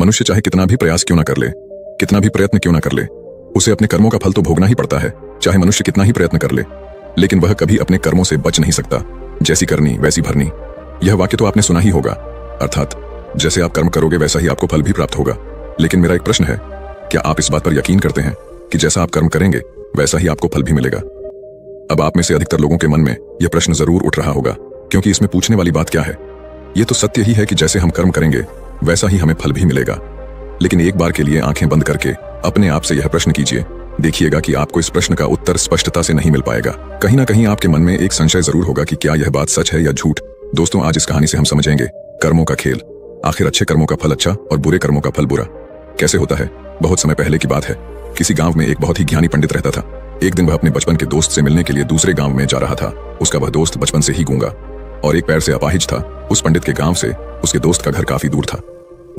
मनुष्य चाहे कितना भी प्रयास क्यों ना कर ले, कितना भी प्रयत्न क्यों ना कर ले, उसे अपने कर्मों का फल तो भोगना ही पड़ता है, चाहे मनुष्य कितना ही प्रयत्न कर ले। लेकिन वह कभी अपने कर्मों से बच नहीं सकता, जैसी करनी, वैसी भरनी। यह वाक्य तो आपने सुना ही होगा, अर्थात, जैसे आप कर्म करोगे वैसा ही आपको फल भी प्राप्त होगा। लेकिन मेरा एक प्रश्न है, क्या आप इस बात पर यकीन करते हैं कि जैसा आप कर्म करेंगे, वैसा ही आपको फल भी मिलेगा? अब आप में से अधिकतर लोगों के मन में यह प्रश्न ज़रूर उठ रहा होगा, क्योंकि इसमें पूछने वाली बात क्या है? यह तो सत्य ही है कि जैसे हम कर्म करेंगे वैसा ही हमें फल भी मिलेगा। लेकिन एक बार के लिए आँखें बंद करके अपने आप से यह प्रश्न कीजिए। देखिएगा कि आपको इस प्रश्न का उत्तर स्पष्टता से नहीं मिल पाएगा। कहीं ना कहीं आपके मन में एक संशय ज़रूर होगा कि क्या यह बात सच है या झूठ। दोस्तों, आज इस कहानी से हम समझेंगे। कर्मों का खेल। आखिर अच्छे कर्मों का फल अच्छा और बुरे कर्मों का फल बुरा। कैसे होता है? बहुत समय पहले की बात है। किसी गाँव में एक बहुत ही ज्ञानी पंडित रहता था। एक दिन वह अपने बचपन के दोस्त से मिलने के लिए दूसरे गाँव में जा रहा था। उसका वह दोस्त बचपन से ही गूँगा। और एक पैर से अपाहिज था। उस पंडित के गाँव से उसके दोस्त का घर काफ़ी दूर था।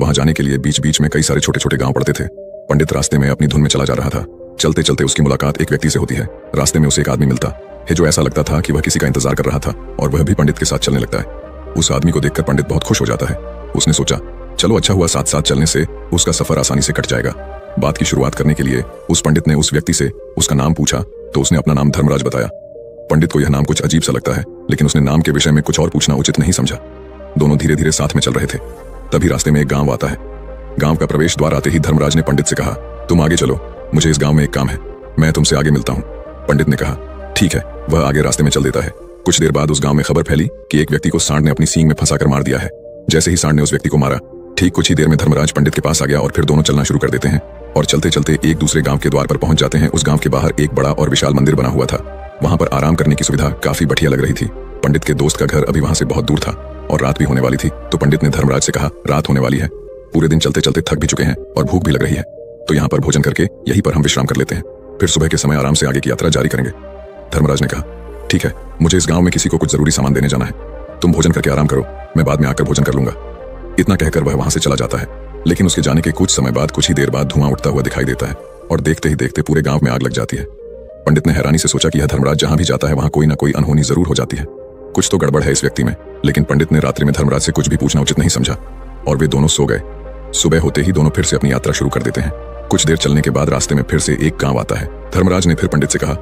वहाँ जाने के लिए बीच बीच में कई सारे छोटे छोटे गाँव पड़ते थे। पंडित रास्ते में अपनी धुन में चला जा रहा था। चलते चलते उसकी मुलाकात एक व्यक्ति से होती है। रास्ते में उसे एक आदमी मिलता है जो ऐसा लगता था कि वह किसी का इंतज़ार कर रहा था और वह भी पंडित के साथ चलने लगता है। उस आदमी को देखकर पंडित बहुत खुश हो जाता है। उसने सोचा, चलो अच्छा हुआ साथ साथ चलने से उसका सफ़र आसानी से कट जाएगा। बात की शुरुआत करने के लिए उस पंडित ने उस व्यक्ति से उसका नाम पूछा तो उसने अपना नाम धर्मराज बताया। पंडित को यह नाम कुछ अजीब सा लगता है, लेकिन उसने नाम के विषय में कुछ और पूछना उचित नहीं समझा। दोनों धीरे धीरे साथ में चल रहे थे। तभी रास्ते में एक गाँव आता है। गाँव का प्रवेश द्वार आते ही धर्मराज ने पंडित से कहा, तुम आगे चलो, मुझे इस गाँव में एक काम है। मैं तुमसे आगे मिलता हूँ। पंडित ने कहा, ठीक है, वह आगे रास्ते में चल देता है। कुछ देर बाद उस गाँव में खबर फैली कि एक व्यक्ति को सांड ने अपनी सींग में फंसाकर मार दिया है। जैसे ही सांड ने उस व्यक्ति को मारा, ठीक कुछ ही देर में धर्मराज पंडित के पास आ गया और फिर दोनों चलना शुरू कर देते हैं। और चलते चलते एक दूसरे गाँव के द्वार पर पहुँच जाते हैं। उस गाँव के बाहर एक बड़ा और विशाल मंदिर बना हुआ था। वहाँ पर आराम करने की सुविधा काफ़ी बढ़िया लग रही थी। पंडित के दोस्त का घर अभी वहाँ से बहुत दूर था और रात भी होने वाली थी तो पंडित ने धर्मराज से कहा, रात होने वाली है। पूरे दिन चलते चलते थक भी चुके हैं और भूख भी लग रही है। तो यहाँ पर भोजन करके यहीं पर हम विश्राम कर लेते हैं। फिर सुबह के समय आराम से आगे की यात्रा जारी करेंगे। धर्मराज ने कहा, ठीक है, मुझे इस गाँव में किसी को कुछ ज़रूरी सामान देने जाना है। तुम भोजन करके आराम करो, मैं बाद में आकर भोजन कर लूँगा। इतना कहकर वह वहाँ से चला जाता है, लेकिन उसके जाने के कुछ समय बाद कुछ ही देर बाद धुआँ उठता हुआ दिखाई देता है और देखते ही देखते पूरे गाँव में आग लग जाती है। पंडित ने हैरानी से सोचा कि यह धर्मराज जहाँ भी जाता है, वहाँ कोई ना कोई अनहोनी ज़रूर हो जाती है। कुछ तो गड़बड़ है इस व्यक्ति में, लेकिन पंडित ने रात्रि में धर्मराज से कुछ भी पूछना उचित नहीं समझा, और वे दोनों सो गए। सुबह होते ही दोनों फिर से अपनी यात्रा शुरू कर देते हैं। कुछ देर चलने के बाद रास्ते में फिर से एक गाँव आता है। धर्मराज ने फिर पंडित से कहा,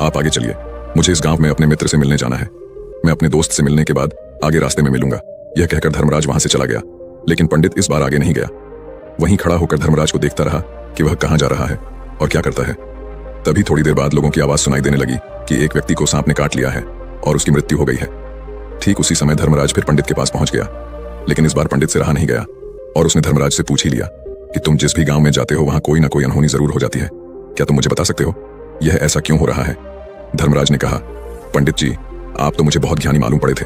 आप आगे चलिए, मुझे इस गाँव में अपने मित्र से मिलने जाना है। मैं अपने दोस्त से मिलने के बाद आगे रास्ते में मिलूँगा। यह कहकर धर्मराज वहाँ से चला गया, लेकिन पंडित इस बार आगे नहीं गया। वहीं खड़ा होकर धर्मराज को देखता रहा कि वह कहाँ जा रहा है और क्या करता है। तभी थोड़ी देर बाद लोगों की आवाज़ सुनाई देने लगी कि एक व्यक्ति को सांप ने काट लिया है और उसकी मृत्यु हो गई है। ठीक उसी समय धर्मराज फिर पंडित के पास पहुँच गया, लेकिन इस बार पंडित से रहा नहीं गया और उसने धर्मराज से पूछ ही लिया कि तुम जिस भी गाँव में जाते हो, वहाँ कोई ना कोई अनहोनी ज़रूर हो जाती है। क्या तुम मुझे बता सकते हो? यह ऐसा क्यों हो रहा है? धर्मराज ने कहा, पंडित जी, आप तो मुझे बहुत ज्ञानी मालूम पड़े थे,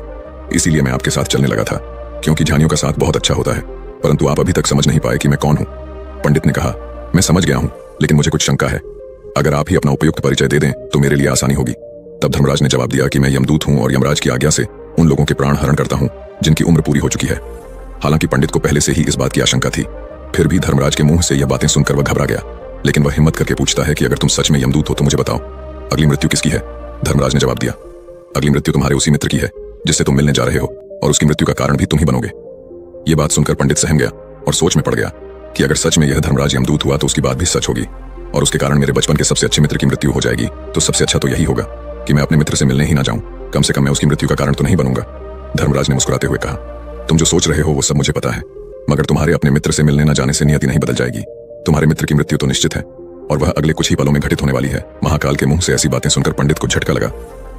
इसीलिए मैं आपके साथ चलने लगा था, क्योंकि ज्ञानियों का साथ बहुत अच्छा होता है, परंतु आप अभी तक समझ नहीं पाए कि मैं कौन हूँ। पंडित ने कहा, मैं समझ गया हूँ, लेकिन मुझे कुछ शंका है। अगर आप ही अपना उपयुक्त परिचय दे दें तो मेरे लिए आसानी होगी। तब धर्मराज ने जवाब दिया कि मैं यमदूत हूँ और यमराज की आज्ञा से उन लोगों के प्राण हरण करता हूँ, जिनकी उम्र पूरी हो चुकी है। हालाँकि पंडित को पहले से ही इस बात की आशंका थी। फिर भी धर्मराज के मुँह से यह बातें सुनकर वह घबरा गया। लेकिन वह हिम्मत करके पूछता है कि अगर तुम सच में यमदूत हो तो मुझे बताओ। अगली मृत्यु किसकी है? धर्मराज ने जवाब दिया। अगली मृत्यु तुम्हारे उसी मित्र की है, जिससे तुम मिलने जा रहे हो, और उसकी मृत्यु का कारण भी तुम ही बनोगे। ये बात सुनकर पंडित सहम गया और सोच में पड़ गया कि अगर सच में यह धर्मराज यमदूत हुआ तो उसकी बात भी सच होगी। और उसके कारण मेरे बचपन के सबसे अच्छे मित्र की मृत्यु हो जाएगी तो सबसे अच्छा तो यही होगा कि मैं अपने मित्र से मिलने ही ना जाऊँ। कम से कम मैं उसकी मृत्यु का कारण तो नहीं बनूँगा। धर्मराज ने मुस्कुराते हुए कहा, तुम जो सोच रहे हो वो सब मुझे पता है, मगर तुम्हारे अपने मित्र से मिलने न जाने से नियति नहीं बदल जाएगी। तुम्हारे मित्र की मृत्यु तो निश्चित है, और वह अगले कुछ ही पलों में घटित होने वाली है। महाकाल के मुँह से ऐसी बातें सुनकर पंडित को झटका लगा,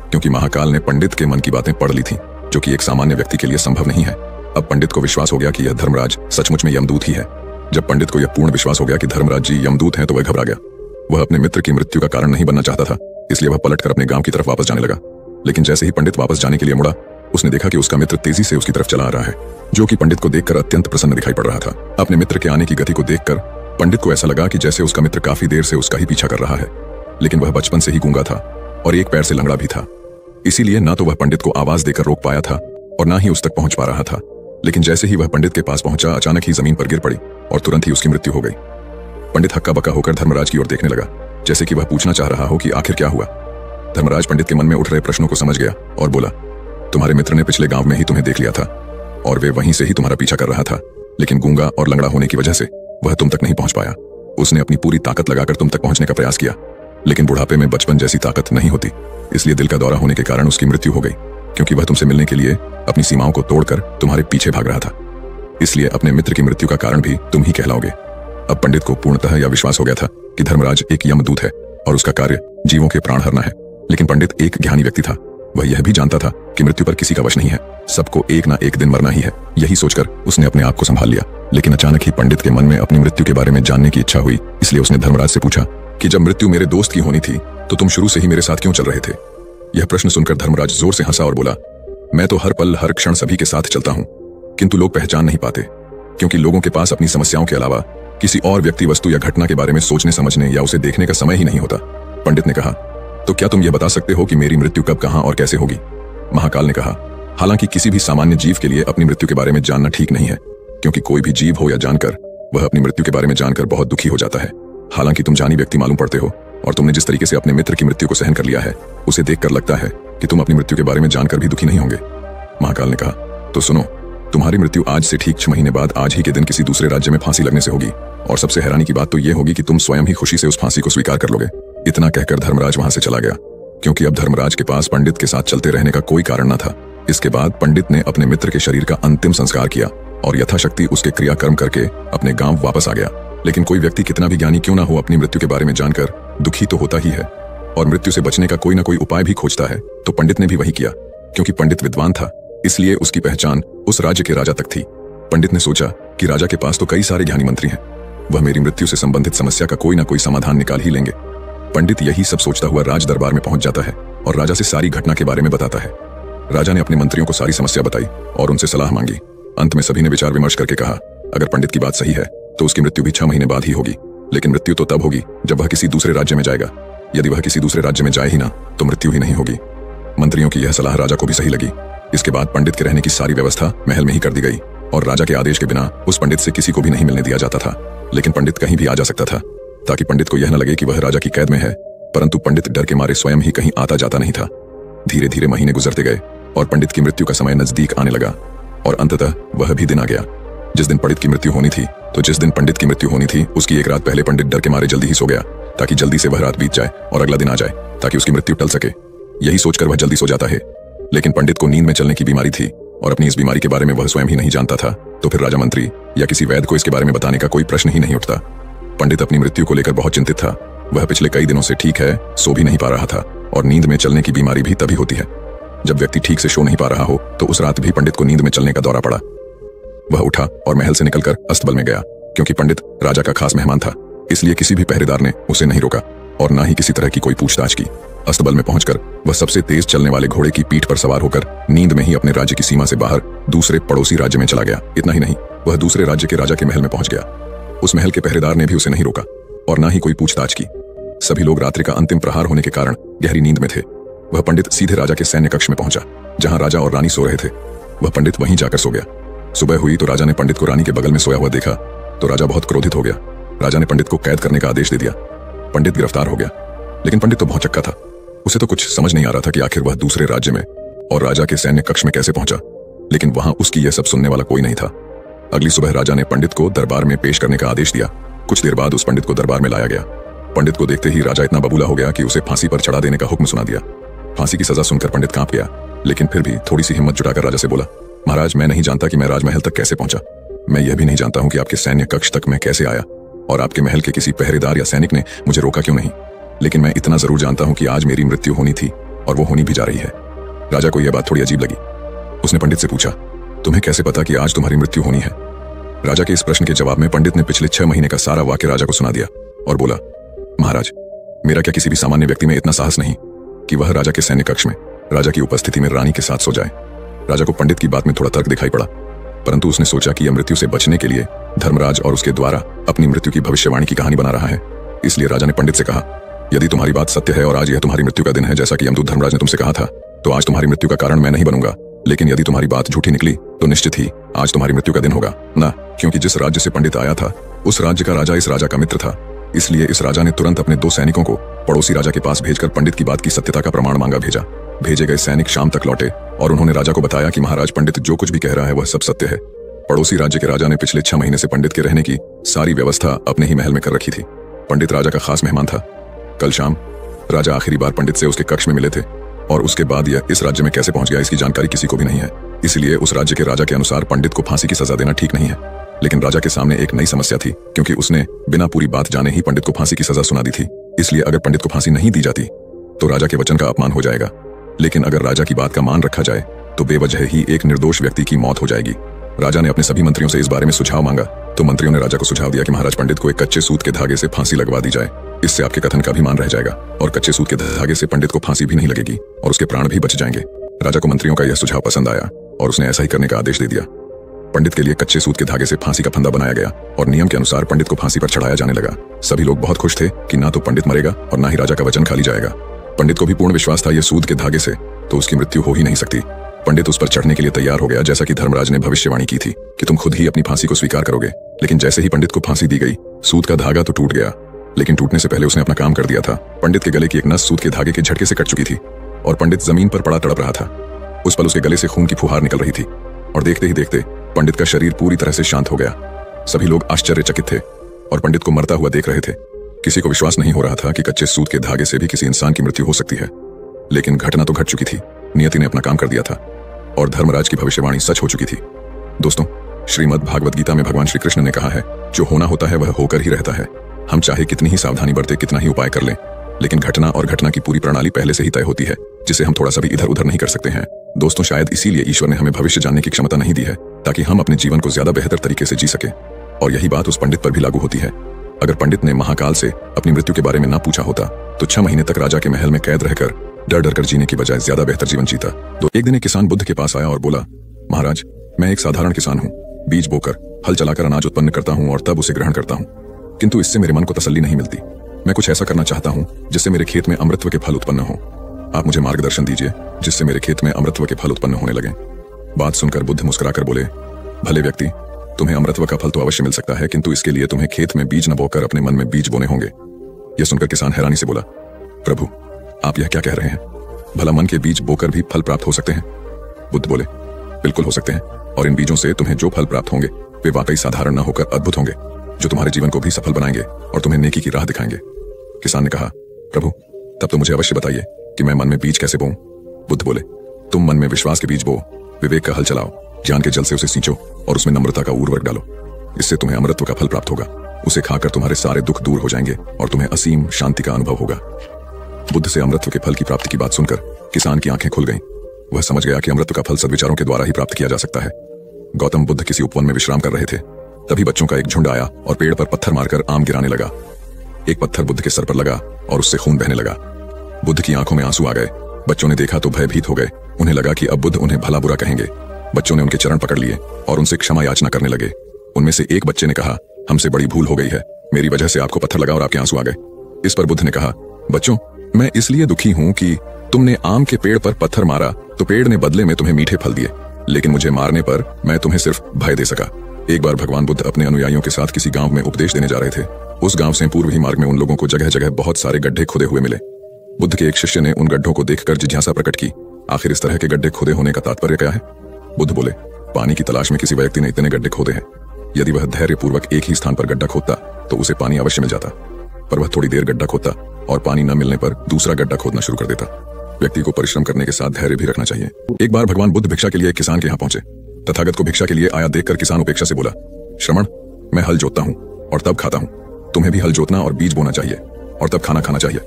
क्योंकि महाकाल ने पंडित के मन की बातें पढ़ ली थी, जो कि एक सामान्य व्यक्ति के लिए संभव नहीं है। अब पंडित को विश्वास हो गया कि यह धर्मराज सचमुच में यमदूत ही है। जब पंडित को यह पूर्ण विश्वास हो गया कि धर्मराज जी यमदूत हैं तो वह घबरा गया। वह अपने मित्र की मृत्यु का कारण नहीं बनना चाहता था, इसलिए वह पलटकर अपने गाँव की तरफ़ वापस जाने लगा। लेकिन जैसे ही पंडित वापस जाने के लिए मुड़ा, उसने देखा कि उसका मित्र तेज़ी से उसकी तरफ़ चला आ रहा है, जो कि पंडित को देखकर अत्यंत प्रसन्न दिखाई पड़ रहा था। अपने मित्र के आने की गति को देखकर पंडित को ऐसा लगा कि जैसे उसका मित्र काफ़ी देर से उसका ही पीछा कर रहा है, लेकिन वह बचपन से ही गूँगा था और एक पैर से लंगड़ा भी था। इसीलिए ना तो वह पंडित को आवाज़ देकर रोक पाया था और ना ही उस तक पहुँच पा रहा था। लेकिन जैसे ही वह पंडित के पास पहुँचा, अचानक ही ज़मीन पर गिर पड़ी और तुरंत ही उसकी मृत्यु हो गई। पंडित हक्का बक्का होकर धर्मराज की ओर देखने लगा, जैसे कि वह पूछना चाह रहा हो कि आखिर क्या हुआ। धर्मराज पंडित के मन में उठ रहे प्रश्नों को समझ गया और बोला, तुम्हारे मित्र ने पिछले गाँव में ही तुम्हें देख लिया था और वे वहीं से ही तुम्हारा पीछा कर रहा था, लेकिन गूँगा और लंगड़ा होने की वजह से वह तुम तक नहीं पहुँच पाया। उसने अपनी पूरी ताकत लगाकर तुम तक पहुँचने का प्रयास किया, लेकिन बुढ़ापे में बचपन जैसी ताकत नहीं होती, इसलिए दिल का दौरा होने के कारण उसकी मृत्यु हो गई। क्योंकि वह तुमसे मिलने के लिए अपनी सीमाओं को तोड़कर तुम्हारे पीछे भाग रहा था। इसलिए अपने मित्र की मृत्यु का कारण भी तुम ही कहलाओगे। अब पंडित को पूर्णतः यह विश्वास हो गया था कि धर्मराज एक यमदूत है और उसका कार्य जीवों के प्राण हरना है। लेकिन पंडित एक ज्ञानी व्यक्ति था। वह यह भी जानता था कि मृत्यु पर किसी का वश नहीं है। सबको एक ना एक दिन मरना ही है। यही सोचकर उसने अपने आप को संभाल लिया। लेकिन अचानक ही पंडित के मन में अपनी मृत्यु के बारे में जानने की इच्छा हुई। इसलिए उसने धर्मराज से पूछा कि जब मृत्यु मेरे दोस्त की होनी थी तो तुम शुरू से ही मेरे साथ क्यों चल रहे थे? यह प्रश्न सुनकर धर्मराज ज़ोर से हंसा और बोला, मैं तो हर पल, हर क्षण सभी के साथ चलता हूँ, किंतु लोग पहचान नहीं पाते, क्योंकि लोगों के पास अपनी समस्याओं के अलावा किसी और व्यक्ति, वस्तु या घटना के बारे में सोचने, समझने या उसे देखने का समय ही नहीं होता। पंडित ने कहा तो क्या तुम यह बता सकते हो कि मेरी मृत्यु कब, कहाँ और कैसे होगी? महाकाल ने कहा, हालाँकि किसी भी सामान्य जीव के लिए अपनी मृत्यु के बारे में जानना ठीक नहीं है, क्योंकि कोई भी जीव हो या जानकर, वह अपनी मृत्यु के बारे में जानकर बहुत दुखी हो जाता है। हालाँकि तुम जानी व्यक्ति मालूम पड़ते हो और तुमने जिस तरीके से अपने मित्र की मृत्यु को सहन कर लिया है, उसे देखकर लगता है कि तुम अपनी मृत्यु के बारे में जानकर भी दुखी नहीं होंगे। महाकाल ने कहा तो सुनो, तुम्हारी मृत्यु आज से ठीक छह महीने बाद आज ही के दिन किसी दूसरे राज्य में फांसी लगने से होगी, और सबसे हैरानी की बात तो यह होगी कि तुम स्वयं ही खुशी से उस फांसी को स्वीकार कर लोगे। इतना कहकर धर्मराज वहाँ से चला गया, क्योंकि अब धर्मराज के पास पंडित के साथ चलते रहने का कोई कारण न था। इसके बाद पंडित ने अपने मित्र के शरीर का अंतिम संस्कार किया, और यथाशक्ति उसके क्रियाकर्म करके अपने गाँव वापस आ गया। लेकिन कोई व्यक्ति कितना भी ज्ञानी क्यों ना हो अपनी मृत्यु के बारे में जानकर, दुखी तो होता ही है। और मृत्यु से बचने का कोई ना कोई उपाय भी खोजता है तो पंडित ने भी वही किया, क्योंकि पंडित विद्वान था, इसलिए उसकी पहचान उस राज्य के राजा तक थी। पंडित ने सोचा कि राजा के पास तो कई सारे ज्ञानी मंत्री हैं, वह मेरी मृत्यु से संबंधित समस्या का कोई ना कोई समाधान निकाल ही लेंगे। पंडित यही सब सोचता हुआ राज दरबार में पहुँच जाता है और राजा से सारी घटना के बारे में बताता है। राजा ने अपने मंत्रियों को सारी समस्या बताई और उनसे सलाह मांगी। अंत में सभी ने विचार विमर्श करके कहा, अगर पंडित की बात सही है तो उसकी मृत्यु भी छह महीने बाद ही होगी। लेकिन मृत्यु तो तब होगी, जब वह किसी दूसरे राज्य में जाएगा। यदि वह किसी दूसरे राज्य में जाए ही ना तो मृत्यु ही नहीं होगी। मंत्रियों की यह सलाह राजा को भी सही लगी। इसके बाद पंडित के रहने की सारी व्यवस्था महल में ही कर दी गई, और राजा के आदेश के बिना उस पंडित से किसी को भी नहीं मिलने दिया जाता था। लेकिन पंडित कहीं भी आ जा सकता था, ताकि पंडित को यह न लगे कि वह राजा की कैद में है, परंतु पंडित डर के मारे स्वयं ही कहीं आता जाता नहीं था। धीरे धीरे महीने गुजरते गए, और पंडित की मृत्यु का समय नज़दीक आने लगा, और अंततः वह भी दिन आ गया। जिस दिन पंडित की मृत्यु होनी थी तो जिस दिन पंडित की मृत्यु होनी थी, उसकी एक रात पहले पंडित डर के मारे जल्दी ही सो गया, ताकि जल्दी से वह रात बीत जाए और अगला दिन आ जाए, ताकि उसकी मृत्यु टल सके। यही सोचकर वह जल्दी सो जाता है। लेकिन पंडित को नींद में चलने की बीमारी थी, और अपनी इस बीमारी के बारे में वह स्वयं ही नहीं जानता था तो फिर राजा मंत्री या किसी वैद को इसके बारे में बताने का कोई प्रश्न ही नहीं उठता। पंडित अपनी मृत्यु को लेकर बहुत चिंतित था। वह पिछले कई दिनों से ठीक है, सो भी नहीं पा रहा था, और नींद में चलने की बीमारी भी तभी होती है। जब व्यक्ति ठीक से सो नहीं पा रहा हो तो उस रात भी पंडित को नींद में चलने का दौरा पड़ा। वह उठा और महल से निकलकर अस्तबल में गया, क्योंकि पंडित राजा का खास मेहमान था, इसलिए किसी भी पहरेदार ने उसे नहीं रोका और ना ही किसी तरह की कोई पूछताछ की। अस्तबल में पहुंचकर वह सबसे तेज चलने वाले घोड़े की पीठ पर सवार होकर नींद में ही अपने राज्य की सीमा से बाहर दूसरे पड़ोसी राज्य में चला गया। इतना ही नहीं, वह दूसरे राज्य के राजा के महल में पहुँच गया। उस महल के पहरेदार ने भी उसे नहीं रोका और ना ही कोई पूछताछ की। सभी लोग रात्रि का अंतिम प्रहार होने के कारण गहरी नींद में थे। वह पंडित सीधे राजा के सैन्य कक्ष में पहुँचा, जहाँ राजा और रानी सो रहे थे। वह पंडित वहीं जाकर सो गया। सुबह हुई तो राजा ने पंडित को रानी के बगल में सोया हुआ देखा तो राजा बहुत क्रोधित हो गया। राजा ने पंडित को कैद करने का आदेश दे दिया। पंडित गिरफ़्तार हो गया। लेकिन पंडित तो बहुत चक्का था। उसे तो कुछ समझ नहीं आ रहा था कि आखिर वह दूसरे राज्य में और राजा के सैन्य कक्ष में कैसे पहुँचा। लेकिन वहाँ उसकी यह सब सुनने वाला कोई नहीं था। अगली सुबह राजा ने पंडित को दरबार में पेश करने का आदेश दिया। कुछ देर बाद उस पंडित को दरबार में लाया गया। पंडित को देखते ही राजा इतना बबूला हो गया कि उसे फांसी पर चढ़ा देने का हुक्म सुना दिया। फांसी की सजा सुनकर पंडित काँप गया, लेकिन फिर भी थोड़ी सी हिम्मत जुटाकर राजा से बोला महाराज, मैं नहीं जानता कि मैं राजमहल तक कैसे पहुँचा। मैं यह भी नहीं जानता हूँ कि आपके सैन्य कक्ष तक मैं कैसे आया, और आपके महल के किसी पहरेदार या सैनिक ने मुझे रोका क्यों नहीं। लेकिन मैं इतना ज़रूर जानता हूँ कि आज मेरी मृत्यु होनी थी, और वो होनी भी जा रही है। राजा को यह बात थोड़ी अजीब लगी। उसने पंडित से पूछा, तुम्हें कैसे पता कि आज तुम्हारी मृत्यु होनी है? राजा के इस प्रश्न के जवाब में पंडित ने पिछले छह महीने का सारा वाक्य राजा को सुना दिया, और बोला, महाराज, मेरा क्या किसी भी सामान्य व्यक्ति में इतना साहस नहीं कि वह राजा के सैन्य कक्ष में, राजा की उपस्थिति में रानी के साथ सो जाए। राजा को पंडित की बात में थोड़ा तर्क दिखाई पड़ा, परंतु उसने सोचा कि यह मृत्यु से बचने के लिए धर्मराज और उसके द्वारा अपनी मृत्यु की भविष्यवाणी की कहानी बना रहा है। इसलिए राजा ने पंडित से कहा, यदि तुम्हारी बात सत्य है और आज यह तुम्हारी मृत्यु का दिन है, जैसा कि यमदूत धर्मराज ने तुमसे कहा था तो आज तुम्हारी मृत्यु का कारण मैं नहीं बनूँगा। लेकिन यदि तुम्हारी बात झूठी निकली तो निश्चित ही आज तुम्हारी मृत्यु का दिन होगा। ना, क्योंकि जिस राज्य से पंडित आया था, उस राज्य का राजा इस राजा का मित्र था। इसलिए इस राजा ने तुरंत अपने दो सैनिकों को पड़ोसी राजा के पास भेजकर पंडित की बात की सत्यता का प्रमाण मांगा भेजा। भेजे गए सैनिक शाम तक लौटे और उन्होंने राजा को बताया कि महाराज पंडित जो कुछ भी कह रहा है वह सब सत्य है। पड़ोसी राज्य के राजा ने पिछले छह महीने से पंडित के रहने की सारी व्यवस्था अपने ही महल में कर रखी थी। पंडित राजा का खास मेहमान था। कल शाम राजा आखिरी बार पंडित से उसके कक्ष में मिले थे और उसके बाद यह इस राज्य में कैसे पहुँच गया इसकी जानकारी किसी को भी नहीं है। इसलिए उस राज्य के राजा के अनुसार पंडित को फांसी की सजा देना ठीक नहीं है। लेकिन राजा के सामने एक नई समस्या थी, क्योंकि उसने बिना पूरी बात जाने ही पंडित को फांसी की सजा सुना दी थी। इसलिए अगर पंडित को फांसी नहीं दी जाती तो राजा के वचन का अपमान हो जाएगा। लेकिन अगर राजा की बात का मान रखा जाए तो बेवजह ही एक निर्दोष व्यक्ति की मौत हो जाएगी। राजा ने अपने सभी मंत्रियों से इस बारे में सुझाव मांगा तो मंत्रियों ने राजा को सुझाव दिया कि महाराज पंडित को एक कच्चे सूत के धागे से फांसी लगवा दी जाए। इससे आपके कथन का भी मान रह जाएगा, और कच्चे सूत के धागे से पंडित को फांसी भी नहीं लगेगी, और उसके प्राण भी बच जाएँगे। राजा को मंत्रियों का यह सुझाव पसंद आया, और उसने ऐसा ही करने का आदेश दे दिया। पंडित के लिए कच्चे सूत के धागे से फांसी का फंदा बनाया गया और नियम के अनुसार पंडित को फांसी पर चढ़ाया जाने लगा। सभी लोग बहुत खुश थे कि ना तो पंडित मरेगा और ना ही राजा का वचन खाली जाएगा। पंडित को भी पूर्ण विश्वास था यह सूद के धागे से तो उसकी मृत्यु हो ही नहीं सकती। पंडित उस पर चढ़ने के लिए तैयार हो गया, जैसा कि धर्मराज ने भविष्यवाणी की थी, कि तुम खुद ही अपनी फांसी को स्वीकार करोगे। लेकिन जैसे ही पंडित को फांसी दी गई सूद का धागा तो टूट गया। लेकिन टूटने से पहले उसने अपना काम कर दिया था। पंडित के गले की एक नस सूद के धागे के झटके से कट चुकी थी और पंडित ज़मीन पर पड़ा तड़प रहा था। उस पल उसके गले से खून की फुहार निकल रही थी और देखते ही देखते पंडित का शरीर पूरी तरह से शांत हो गया। सभी लोग आश्चर्यचकित थे और पंडित को मरता हुआ देख रहे थे। किसी को विश्वास नहीं हो रहा था कि कच्चे सूद के धागे से भी किसी इंसान की मृत्यु हो सकती है। लेकिन घटना तो घट चुकी थी। नियति ने अपना काम कर दिया था और धर्मराज की भविष्यवाणी सच हो चुकी थी। दोस्तों, श्रीमद भागवत गीता में भगवान श्री कृष्ण ने कहा है, जो होना होता है वह होकर ही रहता है। हम चाहे कितनी ही सावधानी बरते, कितना ही उपाय कर लें। लेकिन घटना और घटना की पूरी प्रणाली पहले से ही तय होती है, जिसे हम थोड़ा सा भी इधर उधर नहीं कर सकते हैं। दोस्तों, शायद इसीलिए ईश्वर ने हमें भविष्य जानने की क्षमता नहीं दी है, ताकि हम अपने जीवन को ज़्यादा बेहतर तरीके से जी सके। और यही बात उस पंडित पर भी लागू होती है। अगर पंडित ने महाकाल से अपनी मृत्यु के बारे में न पूछा होता तो छह महीने तक राजा के महल में कैद रहकर डर डर कर जीने की बजाय ज़्यादा बेहतर जीवन जीता। तो एक दिन एक किसान बुद्ध के पास आया और बोला, महाराज, मैं एक साधारण किसान हूँ। बीज बोकर, हल चलाकर अनाज उत्पन्न करता हूँ और तब उसे ग्रहण करता हूँ। किंतु इससे मेरे मन को तसल्ली नहीं मिलती। मैं कुछ ऐसा करना चाहता हूँ, जिससे मेरे खेत में अमृतत्व के फल उत्पन्न हो। आप मुझे मार्गदर्शन दीजिए, जिससे मेरे खेत में अमृतत्व के फल उत्पन्न होने लगे। बात सुनकर बुद्ध मुस्कुराकर बोले, भले व्यक्ति, तुम्हें अमृतत्व का फल तो अवश्य मिल सकता है, किंतु इसके लिए तुम्हें खेत में बीज न बोकर अपने मन में बीज बोने होंगे। यह सुनकर किसान हैरानी से बोला, प्रभु, आप यह क्या कह रहे हैं? भला मन के बीज बोकर भी फल प्राप्त हो सकते हैं? बुद्ध बोले, बिल्कुल हो सकते हैं, और इन बीजों से तुम्हें जो फल प्राप्त होंगे, वे वाकई साधारण न होकर अद्भुत होंगे। जो तुम्हारे जीवन को भी सफल बनाएँगे और तुम्हें नेकी की राह दिखाएँगे। किसान ने कहा, प्रभु, तब तो मुझे अवश्य बताइए कि मैं मन में बीज कैसे बोऊं? बुद्ध बोले, तुम मन में विश्वास के बीज बो, विवेक का हल चलाओ, ज्ञान के जल से उसे सींचो और उसमें नम्रता का उर्वरक डालो। इससे तुम्हें अमृत्व का फल प्राप्त होगा। उसे खाकर तुम्हारे सारे दुख दूर हो जाएँगे और तुम्हें असीम शांति का अनुभव होगा। बुद्ध से अमृत्व के फल की प्राप्ति की बात सुनकर किसान की आँखें खुल गईं। वह समझ गया कि अमृत का फल सदविचारों के द्वारा ही प्राप्त किया जा सकता है। गौतम बुद्ध किसी उपवन में विश्राम कर रहे थे। तभी बच्चों का एक झुंड आया और पेड़ पर पत्थर मारकर आम गिराने लगा। एक पत्थर बुद्ध के सर पर लगा और उससे खून बहने लगा। बुद्ध की आँखों में आँसू आ गए। बच्चों ने देखा तो भयभीत हो गए। उन्हें लगा कि अब बुद्ध उन्हें भला बुरा कहेंगे। बच्चों ने उनके चरण पकड़ लिए और उनसे क्षमा याचना करने लगे। उनमें से एक बच्चे ने कहा, हमसे बड़ी भूल हो गई है। मेरी वजह से आपको पत्थर लगा और आपके आँसू आ गए। इस पर बुद्ध ने कहा, बच्चों, मैं इसलिए दुखी हूँ कि तुमने आम के पेड़ पर पत्थर मारा तो पेड़ ने बदले में तुम्हें मीठे फल दिए। लेकिन मुझे मारने पर मैं तुम्हें सिर्फ़ भय दे सका। एक बार भगवान बुद्ध अपने अनुयायियों के साथ किसी गाँव में उपदेश देने जा रहे थे। उस गाँव से पूर्व ही मार्ग में उन लोगों को जगह जगह बहुत सारे गड्ढे खुदे हुए मिले। बुद्ध के एक शिष्य ने उन गड्ढों को देखकर जिज्ञासा प्रकट की, आखिर इस तरह के गड्ढे खुदे होने का तात्पर्य क्या है? बुद्ध बोले, पानी की तलाश में किसी व्यक्ति ने इतने गड्ढे खोदे हैं। यदि वह धैर्य पूर्वक एक ही स्थान पर गड्ढा खोदता तो उसे पानी अवश्य मिल जाता। पर वह थोड़ी देर गड्ढा खोदता और पानी न मिलने पर दूसरा गड्ढा खोदना शुरू कर देता। व्यक्ति को परिश्रम करने के साथ धैर्य भी रखना चाहिए। एक बार भगवान बुद्ध भिक्षा के लिए एक किसान के यहाँ पहुँचे। तथागत को भिक्षा के लिए आया देखकर किसान उपेक्षा से बोला, श्रमण, मैं हल जोतता हूँ और तब खाता हूँ। तुम्हें भी हल जोतना और बीज बोना चाहिए और तब खाना खाना चाहिए।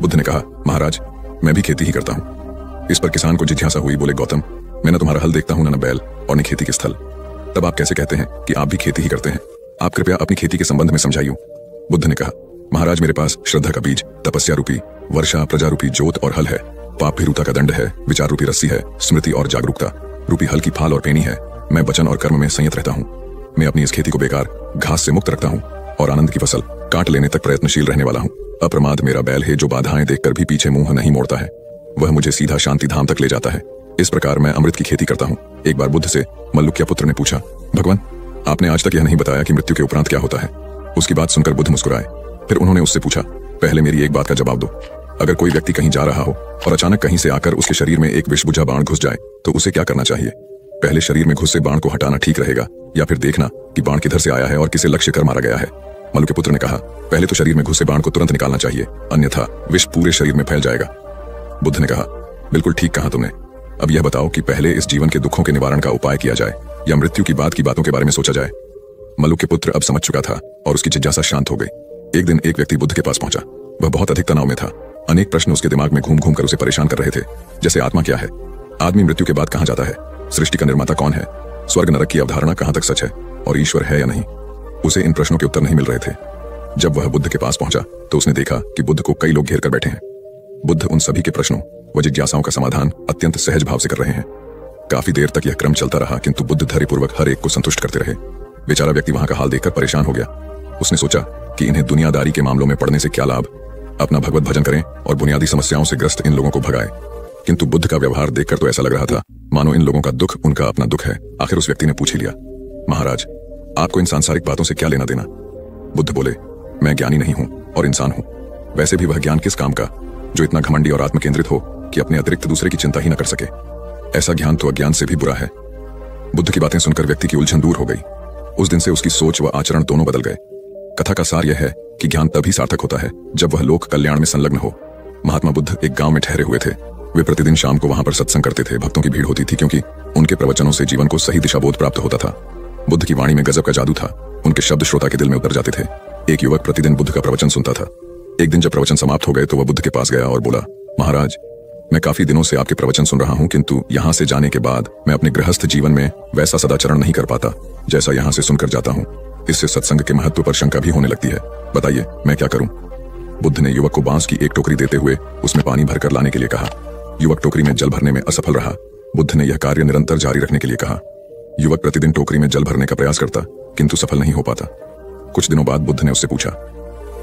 बुद्ध ने कहा, महाराज, मैं भी खेती ही करता हूँ। इस पर किसान को जिज्ञासा हुई, बोले, गौतम, मैं न तुम्हारा हल देखता हूँ, न बैल और न खेती के स्थल। तब आप कैसे कहते हैं कि आप भी खेती ही करते हैं? आप कृपया अपनी खेती के संबंध में समझाइए बुद्ध ने कहा, महाराज, मेरे पास श्रद्धा का बीज, तपस्या रूपी, वर्षा, प्रजा रूपी जोत और हल है। पाप भीरुता का दंड है, विचार रूपी रस्सी है, स्मृति और जागरूकता। रूपी हल की फाल और पेनी है। मैं वचन और कर्म में संयत रहता हूँ। मैं अपनी इस खेती को बेकार, घास से मुक्त रखता हूँ और आनंद की फ़सल काट लेने तक प्रयत्नशील रहने वाला हूँ। अप्रमाद मेरा बैल है जो बाधाएँ देखकर भी पीछे मुँह नहीं मोड़ता है। वह मुझे सीधा शांति धाम तक ले जाता है। इस प्रकार मैं अमृत की खेती करता हूँ। एक बार बुद्ध से मल्लुक्या पुत्र ने पूछा, भगवान, आपने आज तक यह नहीं बताया कि मृत्यु के उपरांत क्या होता है? उसकी बात सुनकर बुद्ध मुस्कुराए। फिर उन्होंने उससे पूछा, पहले मेरी एक बात का जवाब दो। अगर कोई व्यक्ति कहीं जा रहा हो और अचानक कहीं से आकर उसके शरीर में एक विषबुझा बाण घुस जाए तो उसे क्या करना चाहिए? पहले शरीर में घुसे बाण को हटाना ठीक रहेगा, या फिर देखना कि बाण किधर से आया है और किसे लक्ष्य कर मारा गया है। मलु के पुत्र ने कहा, पहले तो शरीर में घुसे बाण को तुरंत निकालना चाहिए, अन्यथा विष पूरे शरीर में फैल जाएगा। बुद्ध ने कहा, बिल्कुल ठीक कहा तुमने। अब यह बताओ कि पहले इस जीवन के दुखों के निवारण का उपाय किया जाए, या मृत्यु की बात की बातों के बारे में सोचा जाए? मलु के पुत्र अब समझ चुका था और उसकी जिज्ञासा शांत हो गई। एक दिन एक व्यक्ति बुद्ध के पास पहुँचा। वह बहुत अधिक तनाव में था। अनेक प्रश्न उसके दिमाग में घूम घूम कर उसे परेशान कर रहे थे। जैसे आत्मा क्या है? आदमी मृत्यु के बाद कहाँ जाता है? सृष्टि का निर्माता कौन है? स्वर्ग नरक की अवधारणा कहाँ तक सच है? और ईश्वर है या नहीं? उसे इन प्रश्नों के उत्तर नहीं मिल रहे थे। जब वह बुद्ध के पास पहुँचा तो उसने देखा कि बुद्ध को कई लोग घेर कर बैठे हैं। बुद्ध उन सभी के प्रश्नों व जिज्ञासाओं का समाधान अत्यंत सहज भाव से कर रहे हैं। काफ़ी देर तक यह क्रम चलता रहा, किंतु बुद्ध धैर्यपूर्वक हर एक को संतुष्ट करते रहे। बेचारा व्यक्ति वहाँ का हाल देखकर परेशान हो गया। उसने सोचा कि इन्हें दुनियादारी के मामलों में पढ़ने से क्या लाभ? अपना भगवत भजन करें और बुनियादी समस्याओं से ग्रस्त इन लोगों को भगाए। किंतु बुद्ध का व्यवहार देखकर तो ऐसा लग रहा था, मानो इन लोगों का दुख उनका अपना दुख है। आखिर उस व्यक्ति ने पूछ ही लिया, महाराज, आपको इन सांसारिक बातों से क्या लेना देना? बुद्ध बोले, मैं ज्ञानी नहीं हूँ और इंसान हूँ। वैसे भी वह ज्ञान किस काम का, जो इतना घमंडी और आत्मकेंद्रित हो कि अपने अतिरिक्त दूसरे की चिंता ही न कर सके? ऐसा ज्ञान तो अज्ञान से भी बुरा है। बुद्ध की बातें सुनकर व्यक्ति की उलझन दूर हो गई। उस दिन से उसकी सोच व आचरण दोनों बदल गए। कथा का सार यह है कि ज्ञान तभी सार्थक होता है जब वह लोक कल्याण में संलग्न हो। महात्मा बुद्ध एक गाँव में ठहरे हुए थे। वे प्रतिदिन शाम को वहाँ पर सत्संग करते थे। भक्तों की भीड़ होती थी क्योंकि उनके प्रवचनों से जीवन को सही दिशाबोध प्राप्त होता था। बुद्ध की वाणी में गजब का जादू था। उनके शब्द श्रोता के दिल में उतर जाते थे। एक युवक प्रतिदिन बुद्ध का प्रवचन सुनता था। एक दिन जब प्रवचन समाप्त हो गए तो वह बुद्ध के पास गया और बोला, महाराज, मैं काफ़ी दिनों से आपके प्रवचन सुन रहा हूँ, किंतु यहाँ से जाने के बाद मैं अपने गृहस्थ जीवन में वैसा सदाचरण नहीं कर पाता, जैसा यहाँ से सुनकर जाता हूँ। इससे सत्संग के महत्व पर शंका भी होने लगती है। बताइए, मैं क्या करूँ? बुद्ध ने युवक को बाँस की एक टोकरी देते हुए उसमें पानी भरकर लाने के लिए कहा। युवक टोकरी में जल भरने में असफल रहा। बुद्ध ने यह कार्य निरंतर जारी रखने के लिए कहा। युवक प्रतिदिन टोकरी में जल भरने का प्रयास करता, किंतु सफल नहीं हो पाता। कुछ दिनों बाद बुद्ध ने उससे पूछा,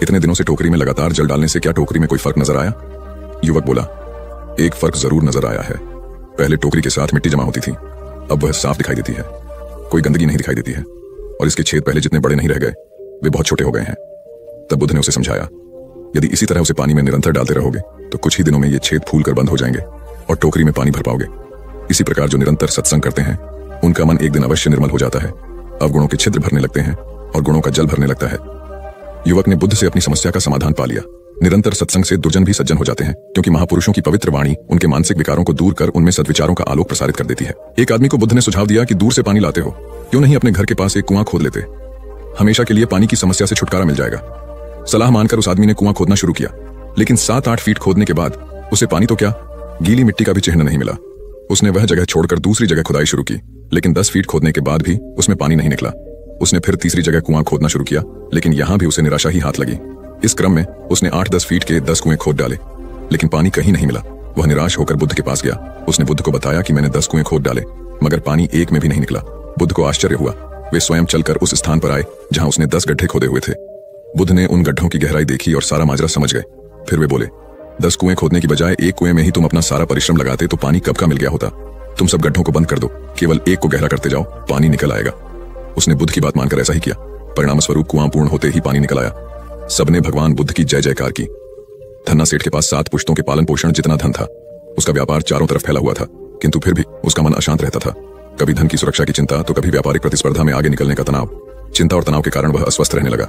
इतने दिनों से टोकरी में लगातार जल डालने से क्या टोकरी में कोई फ़र्क नज़र आया? युवक बोला, एक फ़र्क ज़रूर नज़र आया है। पहले टोकरी के साथ मिट्टी जमा होती थी, अब वह साफ़ दिखाई देती है। कोई गंदगी नहीं दिखाई देती है। और इसके छेद पहले जितने बड़े नहीं रह गए, वे बहुत छोटे हो गए हैं। तब बुद्ध ने उसे समझाया, यदि इसी तरह उसे पानी में निरंतर डालते रहोगे तो कुछ ही दिनों में ये छेद फूल कर बंद हो जाएँगे और टोकरी में पानी भर पाओगे। इसी प्रकार जो निरंतर सत्संग करते हैं, उनका मन एक दिन अवश्य निर्मल हो जाता है। अवगुणों के छिद्र भरने लगते हैं और गुणों का जल भरने लगता है। युवक ने बुद्ध से अपनी समस्या का समाधान पा लिया। निरंतर सत्संग से दुर्जन भी सज्जन हो जाते हैं, क्योंकि महापुरुषों की पवित्र वाणी उनके मानसिक विकारों को दूर कर उनमें सदविचारों का आलोक प्रसारित कर देती है। एक आदमी को बुद्ध ने सुझाव दिया कि दूर से पानी लाते हो। क्यों नहीं अपने घर के पास एक कुआँ खोद लेते? हमेशा के लिए पानी की समस्या से छुटकारा मिल जाएगा। सलाह मानकर उस आदमी ने कुआँ खोदना शुरू किया। लेकिन सात आठ फीट खोदने के बाद, उसे पानी तो क्या? गीली मिट्टी का भी चिन्ह नहीं मिला। उसने वह जगह छोड़कर दूसरी जगह खुदाई शुरू की, लेकिन दस फीट खोदने के बाद भी उसमें पानी नहीं निकला। उसने फिर तीसरी जगह कुआँ खोदना शुरू किया, लेकिन यहाँ भी उसे निराशा ही हाथ लगी। इस क्रम में उसने आठ दस फीट के दस कुएँ खोद डाले, लेकिन पानी कहीं नहीं मिला। वह निराश होकर बुद्ध के पास गया। उसने बुद्ध को बताया कि मैंने दस कुएँ खोद डाले, मगर पानी एक में भी नहीं निकला। बुद्ध को आश्चर्य हुआ। वे स्वयं चलकर उस स्थान पर आए, जहाँ उसने दस गड्ढे खोदे हुए थे। बुद्ध ने उन गड्ढों की गहराई देखी और सारा माजरा समझ गए। फिर वे बोले, दस कुएँ खोदने की बजाय एक कुएँ में ही तुम अपना सारा परिश्रम लगाते तो पानी कब का मिल गया होता? तुम सब गड्ढों को बंद कर दो। केवल एक को गहरा करते जाओ, पानी निकल आएगा। उसने बुद्ध की बात मानकर ऐसा ही किया। परिणाम स्वरूप कुआँ पूर्ण होते ही पानी निकल आया। सबने भगवान बुद्ध की जय जयकार की। धन्ना सेठ के पास सात पुश्तों के पालन पोषण जितना धन था, उसका व्यापार चारों तरफ़ फैला हुआ था, किंतु फिर भी उसका मन अशांत रहता था। कभी धन की सुरक्षा की चिंता तो कभी व्यापारिक प्रतिस्पर्धा में आगे निकलने का तनाव। चिंता और तनाव के कारण वह अस्वस्थ रहने लगा।